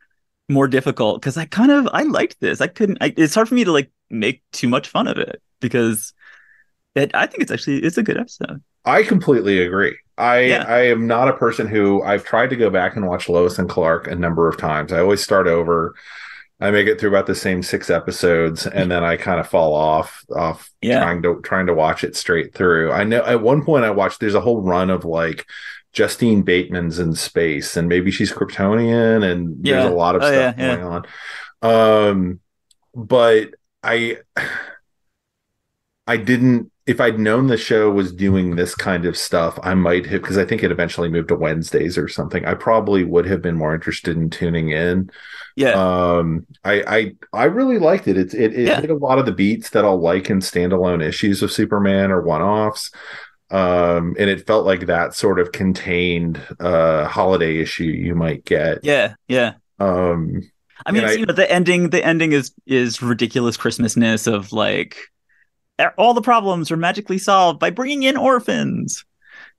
more difficult cuz I kind of I liked this. I couldn't I, it's hard for me to like make too much fun of it because it I think it's actually it's a good episode. I completely agree. I Yeah. I am not a person who I've tried to go back and watch Lois and Clark a number of times. I always start over. I make it through about the same six episodes, and then I kind of fall off off Yeah. trying to trying to watch it straight through. I know at one point I watched. There's a whole run of like Justine Bateman's in space, and maybe she's Kryptonian, and Yeah. there's a lot of Oh, stuff yeah, yeah. going on. Um, but I I didn't if I'd known the show was doing this kind of stuff, I might have because I think it eventually moved to Wednesdays or something. I probably would have been more interested in tuning in. Yeah. Um I I I really liked it. It's it, it Yeah. hit a lot of the beats that I'll like in standalone issues of Superman or one-offs. Um and it felt like that sort of contained uh holiday issue you might get. yeah. Yeah. Um I mean, I- you know, the ending the ending is is ridiculous Christmasness of like all the problems are magically solved by bringing in orphans.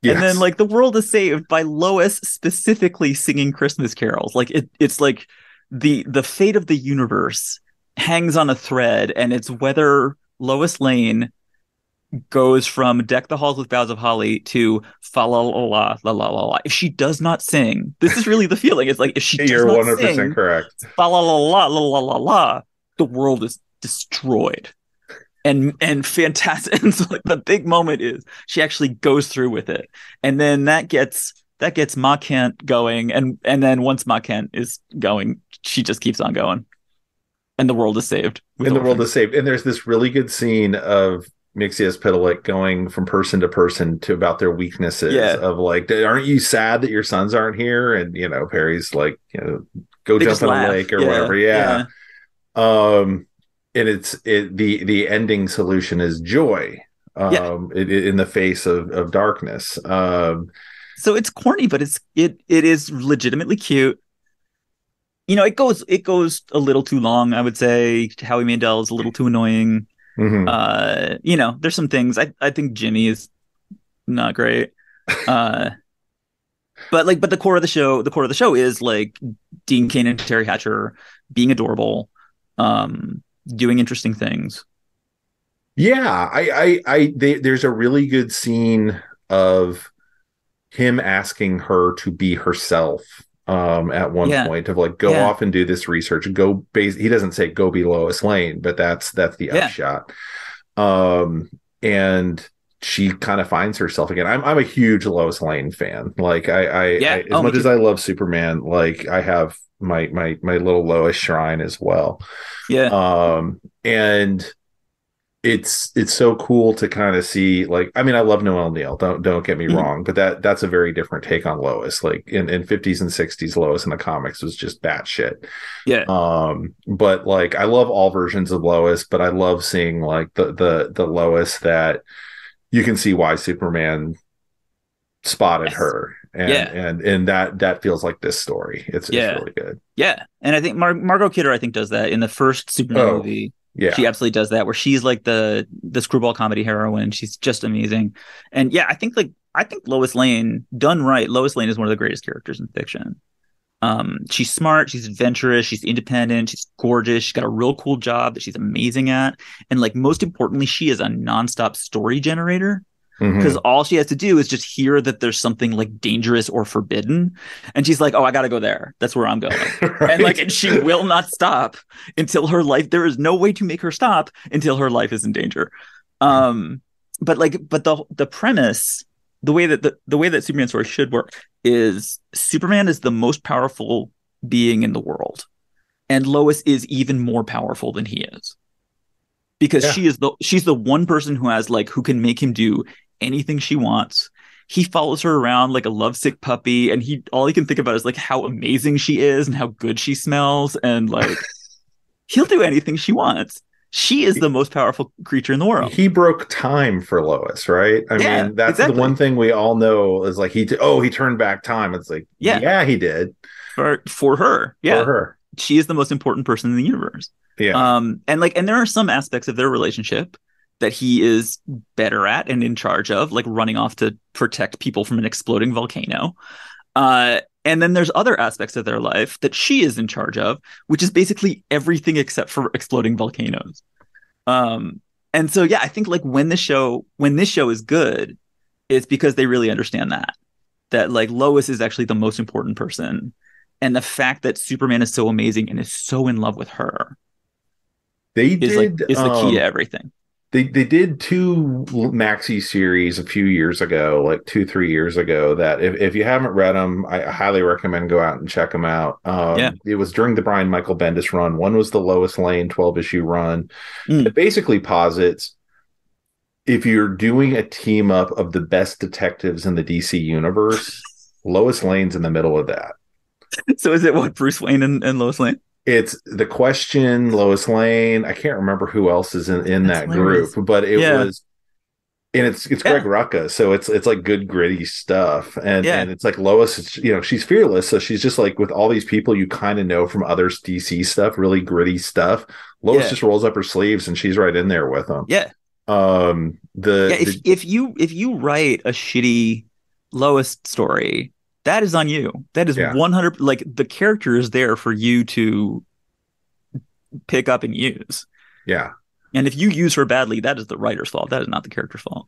And then like the world is saved by Lois specifically singing Christmas carols. Like it it's like the the fate of the universe hangs on a thread and it's whether Lois Lane goes from deck the halls with boughs of holly to fa la la la la la la. If she does not sing, this is really the feeling. It's like if she does you're not 100% sing, correct. fa la la la la la la la, the world is destroyed. And and fantastic. And so like the big moment is she actually goes through with it, and then that gets that gets Ma Kent going, and and then once Ma Kent is going, she just keeps on going, and the world is saved. and the world is saved. And there's this really good scene of Mxyzptlk going from person to person to about their weaknesses Yeah. of like, aren't you sad that your sons aren't here? And you know, Perry's like, you know, go They jump in laugh. a lake or Yeah, whatever. Yeah. Um, and it's it the the ending solution is joy um Yeah. it, it- in the face of of darkness um so it's corny but it's it it is legitimately cute you know it goes it goes a little too long i would say howie mandel is a little too annoying mhm. uh you know there's some things. I i think jimmy is not great. (laughs) Uh but like but the core of the show the core of the show is like dean cain and teri hatcher being adorable um doing interesting things. Yeah, I, I, I they, there's a really good scene of him asking her to be herself um at one Yeah. point of like go Yeah. off and do this research go base he doesn't say go be Lois Lane but that's that's the upshot um and she kind of finds herself again I'm I'm a huge Lois Lane fan like I I, Yeah. I as Oh, much as. I love Superman like I have my my my little Lois shrine as well yeah um and it's it's so cool to kind of see like i mean i love noel neill don't don't get me Mhm. wrong but that that's a very different take on lois like in in 50s and 60s lois in the comics was just batshit yeah um but like i love all versions of lois but i love seeing like the the the lois that you can see why superman spotted Yes. her and Yeah. and and that that feels like this story it's, Yeah. it's really good yeah and i think Mar- margot kidder i think does that in the first superman Oh, movie yeah She absolutely does that, where she's like the the screwball comedy heroine. She's just amazing, and yeah, I think like I think Lois Lane done right. Lois Lane is one of the greatest characters in fiction. Um, she's smart, she's adventurous, she's independent, she's gorgeous, she's got a real cool job that she's amazing at, and like most importantly, she is a nonstop story generator Mhm. because all she has to do is just hear that there's something like dangerous or forbidden, and she's like, "Oh, I got to go there. That's where I'm going." (laughs) and like and she will not stop until her life there is no way to make her stop until her life is in danger um but like but the the premise the way that the, the way that superman story should work is superman is the most powerful being in the world and lois is even more powerful than he is because Yeah. she is the she's the one person who has like who can make him do anything she wants he follows her around like a lovesick puppy and he all he can think about is like how amazing she is and how good she smells and like (laughs) he'll do anything she wants she is the most powerful creature in the world he broke time for Lois, right? I Yeah, mean, that's exactly. the one thing we all know is like he. Oh, he turned back time. It's like, Yeah. yeah, he did for for her yeah for her. she is the most important person in the universe Yeah, um and like and there are some aspects of their relationship that he is better at and in charge of like running off to protect people from an exploding volcano uh and then there's other aspects of their life that she is in charge of which is basically everything except for exploding volcanoes um and so yeah i think like when the show when this show is good it's because they really understand that that like lois is actually the most important person and the fact that superman is so amazing and is so in love with her they is did. like is the key um, to everything. They they did two maxi series a few years ago, like two three years ago. That if, if you haven't read them, I highly recommend go out and check them out. Um, Yeah. it was during the Brian Michael Bendis run. One was the Lois Lane twelve issue run. Mm. It basically posits if you're doing a team up of the best detectives in the DC universe, (laughs) Lois Lane's in the middle of that. So is it what Bruce Wayne and, and Lois Lane? It's the question, Lois Lane. I can't remember who else is in, in That's that hilarious. group, but it Yeah. was and it's it's Yeah. Greg Rucka, so it's it's like good gritty stuff. And Yeah. and it's like Lois, is, you know, she's fearless, so she's just like with all these people you kind of know from other DC stuff, really gritty stuff. Lois Yeah. just rolls up her sleeves and she's right in there with them. Yeah, Um the, yeah. If the- if you if you write a shitty Lois story, that is on you. That is Yeah. one hundred. Like the character is there for you to pick up and use. yeah. And if you use her badly, that is the writer's fault. That is not the character's fault.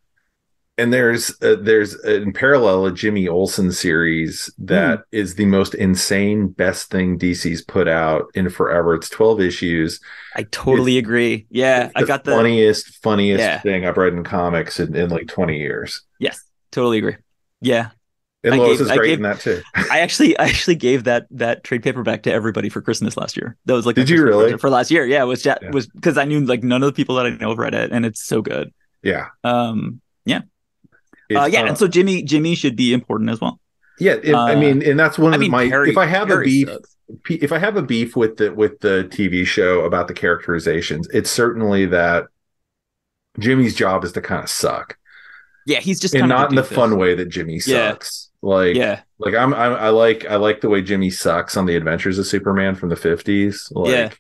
and there's uh, there's uh, in parallel a Jimmy Olsen series that is the most insane best thing DC's put out in forever. It's 12 issues. I totally agree. Yeah, I got the funniest funniest Yeah. thing I've read in comics in, in like 20 years. yes, totally agree. Yeah, And I Lois gave- is great gave- in that too. (laughs) I actually I actually gave that that trade paperback to everybody for Christmas last year. That was like Did you really? for last year? Yeah, it was Yeah. was because I knew like none of the people that I know have read it, and it's so good. Yeah. Um, It's, uh, yeah, uh, and so Jimmy Jimmy should be important as well. yeah, it- I uh, mean, and that's one I of mean, my Perry- if I have a beef sucks. if I have a beef with the with the TV show about the characterizations, it's certainly that Jimmy's job is to kind of suck. Yeah, he's just and kind of not in the fun way that Jimmy Yeah. sucks. Like Yeah, like I'm, I'm I like I like the way Jimmy sucks on the Adventures of Superman from the 50s. Like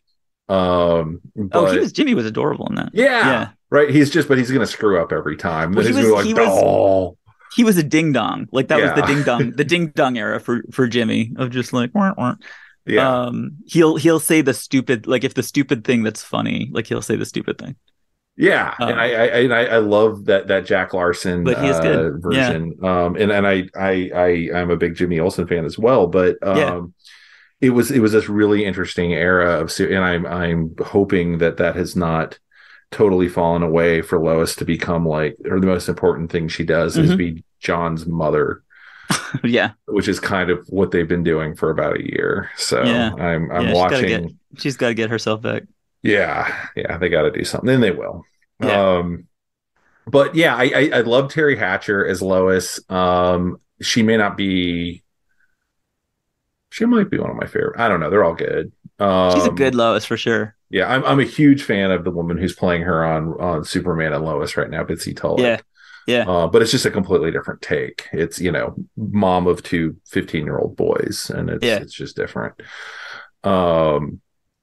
um oh, he was Jimmy was adorable in that. yeah, Yeah. right. He's just but he's gonna screw up every time. Well, he was- gonna he was- He was a ding dong, like that was the ding dong, the (laughs) ding dong era for for Jimmy of just like, wah, wah. yeah. um, he'll he'll say the stupid, like if the stupid thing that's funny, like he'll say the stupid thing. Yeah, Um, and I, I and I, I love that that Jack Larson But he is uh, good. Yeah. Um, and and I I I I'm a big Jimmy Olsen fan as well. But um, Yeah. it was it was this really interesting era of, and I'm I'm hoping that that has not totally fallen away for Lois to become like, or the most important thing she does is Mhm. be John's mother, (laughs) yeah, which is kind of what they've been doing for about a year. So Yeah. I'm I'm Yeah, she's gotta watching. she's got to get herself back. Yeah, yeah, they got to do something, and they will. Yeah. Um, but yeah, I, I I love Teri Hatcher as Lois. Um, she may not be. She might be one of my favorite. I don't know. They're all good. Um, She's a good Lois for sure. Yeah, I'm I'm a huge fan of the woman who's playing her on on Superman and Lois right now, Bitsy Tulloch. Yeah, yeah. Uh, but it's just a completely different take. It's you know, mom of two 15 year old boys, and it's Yeah. it's just different. Um,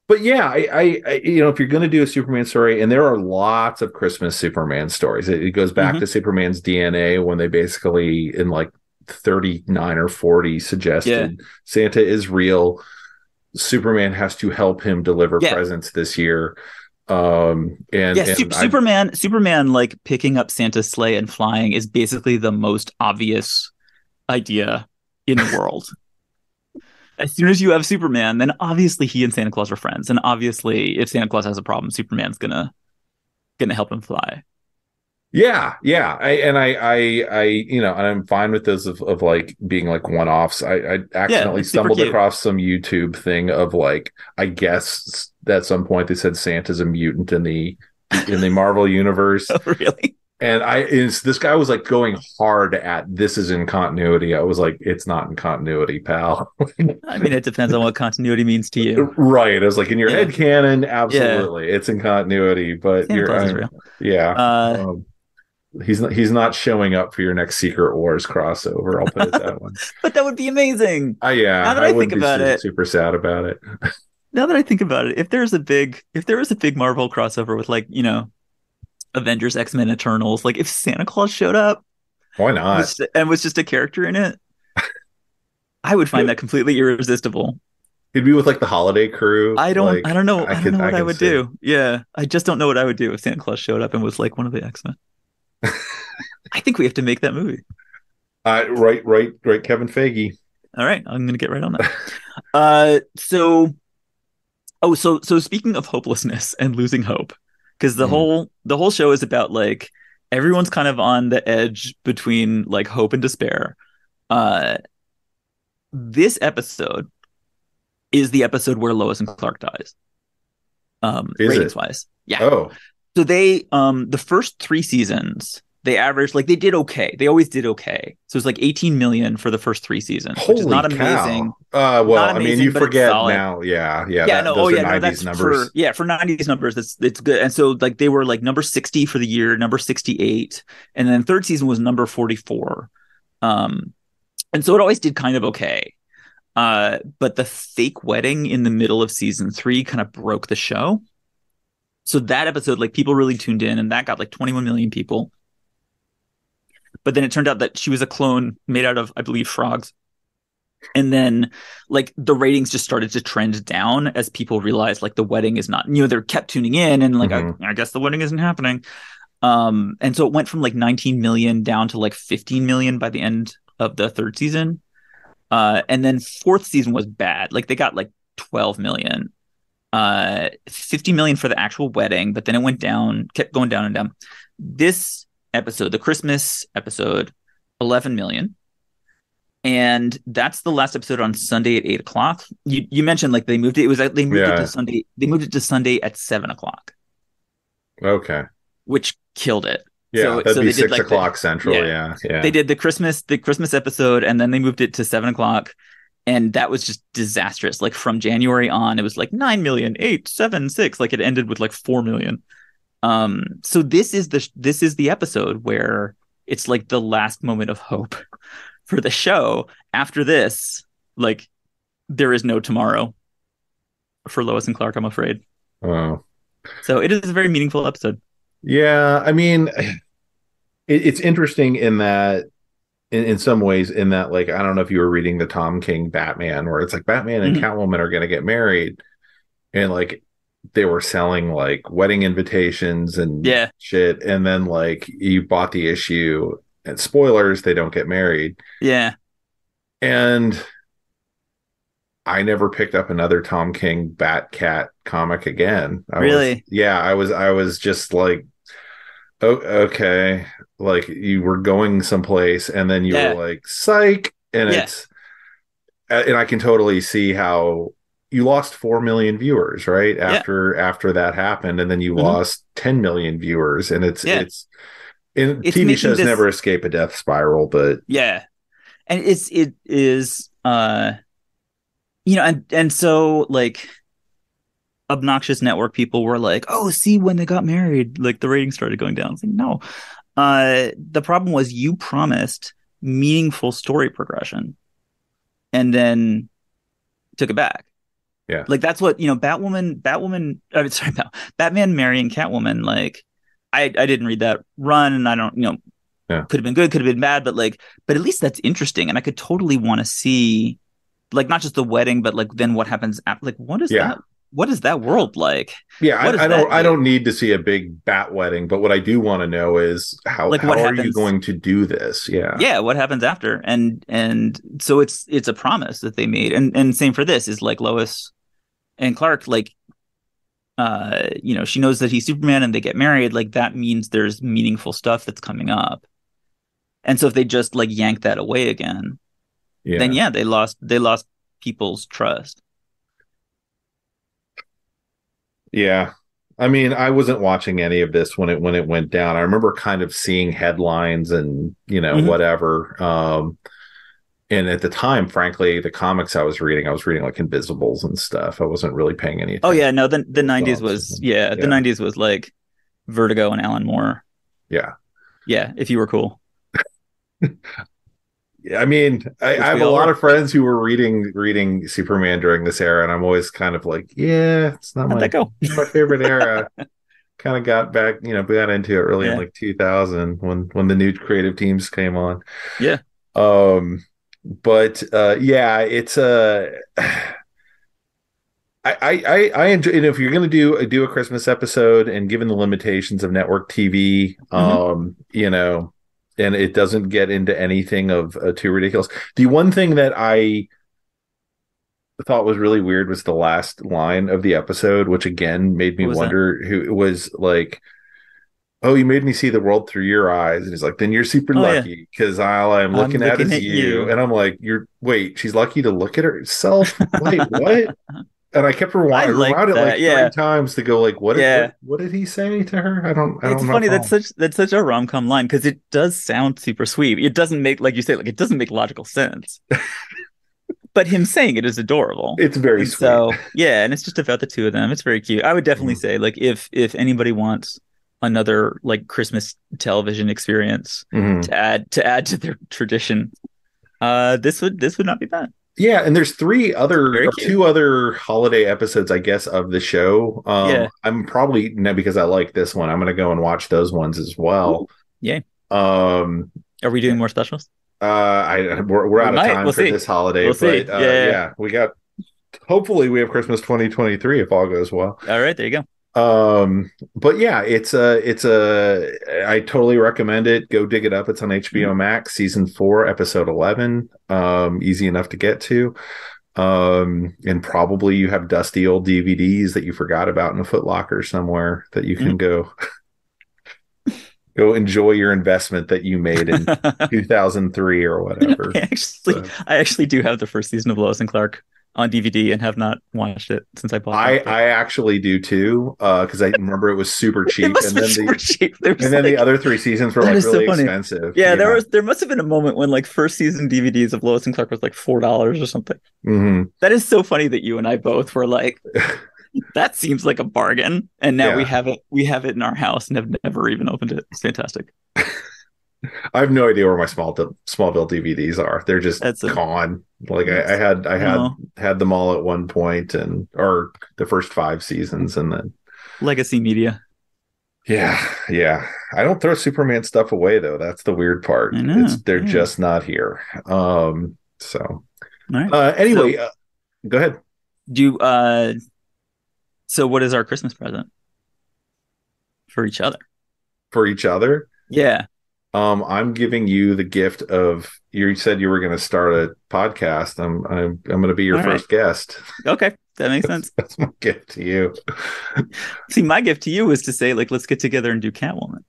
but yeah, I, I, I you know, if you're going to do a Superman story, and there are lots of Christmas Superman stories, it, it goes back Mhm. to Superman's DNA when they basically in like 39 or 40 suggested Santa is real. Superman has to help him deliver Yeah. presents this year. Um, and, yeah, and I- Superman, Superman, like picking up Santa's sleigh and flying is basically the most obvious idea in the world. As soon as you have Superman, then obviously he and Santa Claus are friends, and obviously if Santa Claus has a problem, Superman's gonna gonna help him fly. Yeah, yeah, I, and I, I, I, you know, and I'm fine with those of, of like being like one offs. I, I accidentally super stumbled cute. across some YouTube thing of like, I guess at some point they said Santa's a mutant in the in the Marvel (laughs) oh, universe, Oh, really? And I is this guy was like going hard at this is in continuity. I was like, it's not in continuity, pal. (laughs) I mean, it depends on what continuity means to you. right? I was like, in your Yeah. head canon, absolutely, it's in continuity, but Santa you're, Claus is I'm- real. yeah. Uh, Um, he's not he's not showing up for your next Secret Wars crossover. I'll put it that (laughs) way. but that would be amazing. Uh, yeah, Now that I wouldn't think about it- super sad about it. (laughs) Now that I think about it, if there's a big, if there was a big Marvel crossover with like you know, Avengers, X Men, Eternals, like if Santa Claus showed up Why not? was, and was just a character in it, I would find that completely irresistible. He'd be with like the holiday crew. I don't, like, I don't know, I I, don't could- know what I, can would see. do. Yeah, I just don't know what I would do if Santa Claus showed up and was like one of the X Men. (laughs) I think we have to make that movie. Uh, right, right, right. Kevin Feige. All right, I'm gonna get right on that. (laughs) uh, so, oh, so so speaking of hopelessness and losing hope, because the Mhm. whole the whole show is about like everyone's kind of on the edge between like hope and despair. Uh, this episode is the episode where Lois and Clark dies. Um, ratings wise, yeah. Oh, So they um the first three seasons they averaged like they did okay. They always did okay. So it's like 18 million for the first three seasons, which is holy not cow. amazing. Uh, well, Not I mean, you forget now. Yeah, yeah. Yeah, that- no, oh yeah, no, that's numbers. for yeah for 90s numbers. That's it's good. And so like they were like number 60 for the year, number 68, and then third season was number 44. Um, and so it always did kind of okay. Uh, but the fake wedding in the middle of season three kind of broke the show. So that episode, like people really tuned in, and that got like 21 million people. But then it turned out that she was a clone made out of, I believe, frogs. And then like the ratings just started to trend down as people realized like the wedding is not, you know, they're kept tuning in and like, Mhm. I, I guess the wedding isn't happening. Um, and so it went from like 19 million down to like 15 million by the end of the third season. Uh, and then fourth season was bad. Like they got like 12 million, uh, 50 million for the actual wedding, but then it went down, kept going down and down. This episode, the Christmas episode, 11 million. And that's the last episode on Sunday at eight o'clock. You you mentioned like they moved it. It was like they moved it to Sunday. They moved it to Sunday at seven o'clock, Okay. which killed it. Yeah, So- that'd so be they did, six like, the- o'clock central. yeah. Yeah, yeah. they did the Christmas the Christmas episode and then they moved it to seven o'clock. and that was just disastrous. Like from January on, it was like nine million, eight, seven, six. Like it ended with like four million. Um, so this is the this is the episode where it's like the last moment of hope (laughs) for the show. After this, like there is no tomorrow for Lois and Clark. I'm afraid. Oh. So it is a very meaningful episode. Yeah, I mean, (sighs) it, it's interesting in that, in, in some ways, in that, like, I don't know if you were reading the Tom King Batman, where it's like Batman and Mhm. Catwoman are going to get married, and like they were selling like wedding invitations and Yeah. shit, and then like you bought the issue, and spoilers, they don't get married, Yeah. and I never picked up another Tom King Bat Cat comic again. I was- Really? yeah, I was I was just like oh, okay, like you were going someplace and then you Yeah. were like psych and Yeah. it's uh, and I can totally see how you lost 4 million viewers, right? After after that happened and then you Mhm. lost 10 million viewers and it's Yeah. It's TV shows this- never escape a death spiral, but Yeah. And it's it is uh you know and and so like obnoxious network people were like, "Oh, see when they got married, like the ratings started going down." It's like, "No." Uh the problem was you promised meaningful story progression and then took it back. Yeah. Like that's what, you know, Batwoman Batwoman I mean, (laughs) sorry, Bat- Batman marrying Catwoman like I I didn't read that run and I don't, you know, Yeah. could have been good, could have been bad, but like but at least that's interesting and I could totally want to see like not just the wedding but like then what happens after like what is Yeah. that what is that world like? Yeah, I, I don't. I don't need to see a big bat wedding, but what I do want to know is how. Like, how what are you going to do this? Yeah. yeah what happens after and and so it's it's a promise that they made and and same for this is like lois and clark like uh you know she knows that he's superman and they get married like that means there's meaningful stuff that's coming up and so if they just like yank that away again Yeah. then yeah they lost they lost people's trust Yeah. I mean, I wasn't watching any of this when it when it went down. I remember kind of seeing headlines and you know Mhm. whatever. Um, and at the time, frankly, the comics I was reading, I was reading like Invisibles and stuff. I wasn't really paying any. oh yeah no the, the 90s was and- yeah, the 90s was like vertigo and alan moore Yeah. yeah if you were cool Yeah, (laughs) I mean, I, I have a lot are. of friends who were reading reading Superman during this era, and I'm always kind of like, yeah, it's not how'd my go my favorite era. (laughs) kind of got back, you know, we got into it early Yeah. in like 2000 when when the new creative teams came on. Yeah. Um, but uh, yeah, it's a. (sighs) I, I, I I enjoy. And if you're going to do do a Christmas episode, and given the limitations of network TV, Mm-hmm. um, you know, and it doesn't get into anything of uh, too ridiculous. The one thing that I thought was really weird was the last line of the episode, which again made me was that? wonder who it was like. Oh, you made me see the world through your eyes, and he's like, "Then you're super Oh, lucky because all I'm I'm looking, at looking is at you. you. And I'm like, "You're wait, she's lucky to look at herself. Wait, (laughs) what?" And I kept rewinding, I like rewound it like yeah. three times to go like, "What? Did, Yeah. what, what did he say to her?" I don't. I it's don't funny that's such that's such a rom com line because it does sound super sweet. It doesn't make like you say like it doesn't make logical sense. (laughs) but him saying it is adorable. It's very And sweet. so yeah, and it's just about the two of them. It's very cute. I would definitely Mhm. say like if if anybody wants another like Christmas television experience Mhm. to add to add to their (laughs) tradition, uh, this would this would not be bad. Yeah, and there's three other two other holiday episodes, I guess, of the show. Um Yeah. I'm probably no because I like this one. I'm gonna go and watch those ones as well. Yeah. Um Are we doing more specials? uh I we're, we're We out might. of time We'll for see. this holiday, We'll but see. uh, Yeah. yeah, we got hopefully we have Christmas 2023 if all goes well. All right, there you go. Um but yeah, it's a it's a I totally recommend it. Go dig it up. It's on HBO Mm-hmm. Max, season 4, episode 11. Um easy enough to get to. Um and probably you have dusty old DVDs that you forgot about in a Foot Locker somewhere that you can go (laughs) go enjoy your investment that you made in (laughs) 2003 or whatever. I actually, So- I actually do have the first season of Lois and Clark on DVD and have not watched it since I bought it. I actually do too, because I remember it was super (laughs) cheap, it must and then the super cheap. And then like- the other three seasons were like is so really expensive. yeah, there was there must have been a moment when like first season DVDs of Lois and Clark was like four dollars or something. hmm That is so funny that you and I both were like, (laughs) that seems like a bargain. And now we have it. We have it in our house and have never even opened it. It's fantastic. I have no idea where my small Smallville DVDs are. They're just That's a- gone. Like I, I had, I had Oh. had them all at one point, and or the first five seasons, and then Legacy Media. yeah, yeah. I don't throw Superman stuff away though. That's the weird part. Know, It's they're yeah. just not here. Um. So right. uh, anyway, uh, go ahead. Do you, uh, so what is our Christmas present for each other? For each other, Yeah. Um, I'm giving you the gift of. You said you were going to start a podcast. I'm I'm I'm going to be your All right. first guest. Okay. That makes sense. (laughs) That's my gift to you. (laughs) See, my gift to you was to say, like, let's get together and do Catwoman.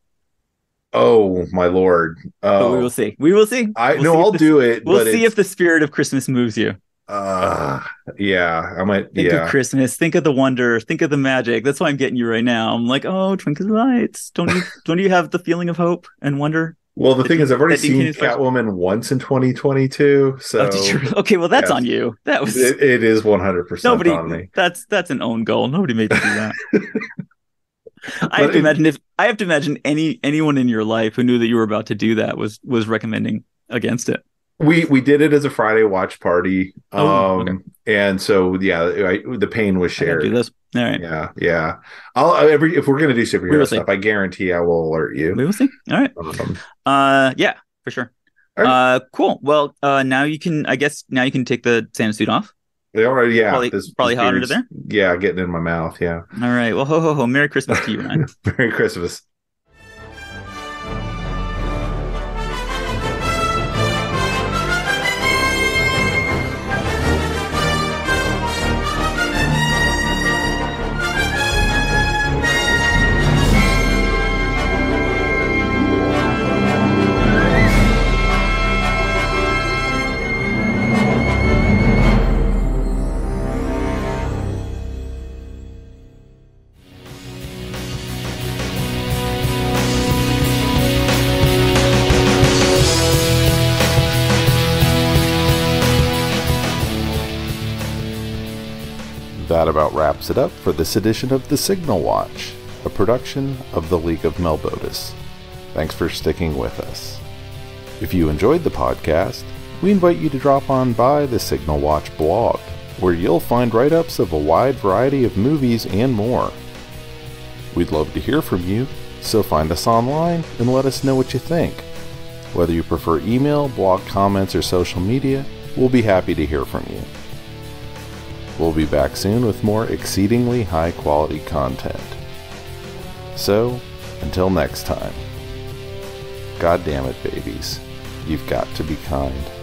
Oh my lord! But Oh, we will see. We will see. I We'll I'll do it. We'll but see if the spirit of Christmas moves you. Uh, yeah, I might. Think yeah, of Christmas. Think of the wonder. Think of the magic. That's why I'm getting you right now. I'm like, oh, twinkle lights. Don't you? (laughs) don't you have the feeling of hope and wonder? well, the that thing you- is, I've already seen Catwoman once in 2022, so Oh? Okay, well, that's yes. on you. That was it, it is 100 percent nobody. on me. That's that's an own goal. Nobody made you do that. (laughs) I have to it- imagine if I have to imagine any anyone in your life who knew that you were about to do that was was recommending against it. We we did it as a Friday watch party, um, Oh, okay. and so yeah, I, the pain was gotta do shared. this. All right, Yeah, yeah. I'll every if we're gonna do superhero will see. stuff, I guarantee I will alert you. we will see. All right. Um, Uh, yeah, for sure. Right. Uh, cool. Well, uh, now you can. I guess now you can take the Santa suit off. they already, yeah, Probably- this, probably this hot under beard's- Yeah, getting in my mouth. Yeah. All right. Well, ho ho ho. Merry (laughs) Christmas to you, Ryan. Merry Christmas. Wraps it up for this edition of The Signal Watch, a production of the League of Melbotis. Thanks for sticking with us. If you enjoyed the podcast, we invite you to drop on by the Signal Watch blog, where you'll find write ups of a wide variety of movies and more. We'd love to hear from you, so find us online and let us know what you think. Whether you prefer email, blog comments, or social media, we'll be happy to hear from you. We'll be back soon with more exceedingly high quality content. So, until next time, God damn it, babies, you've got to be kind.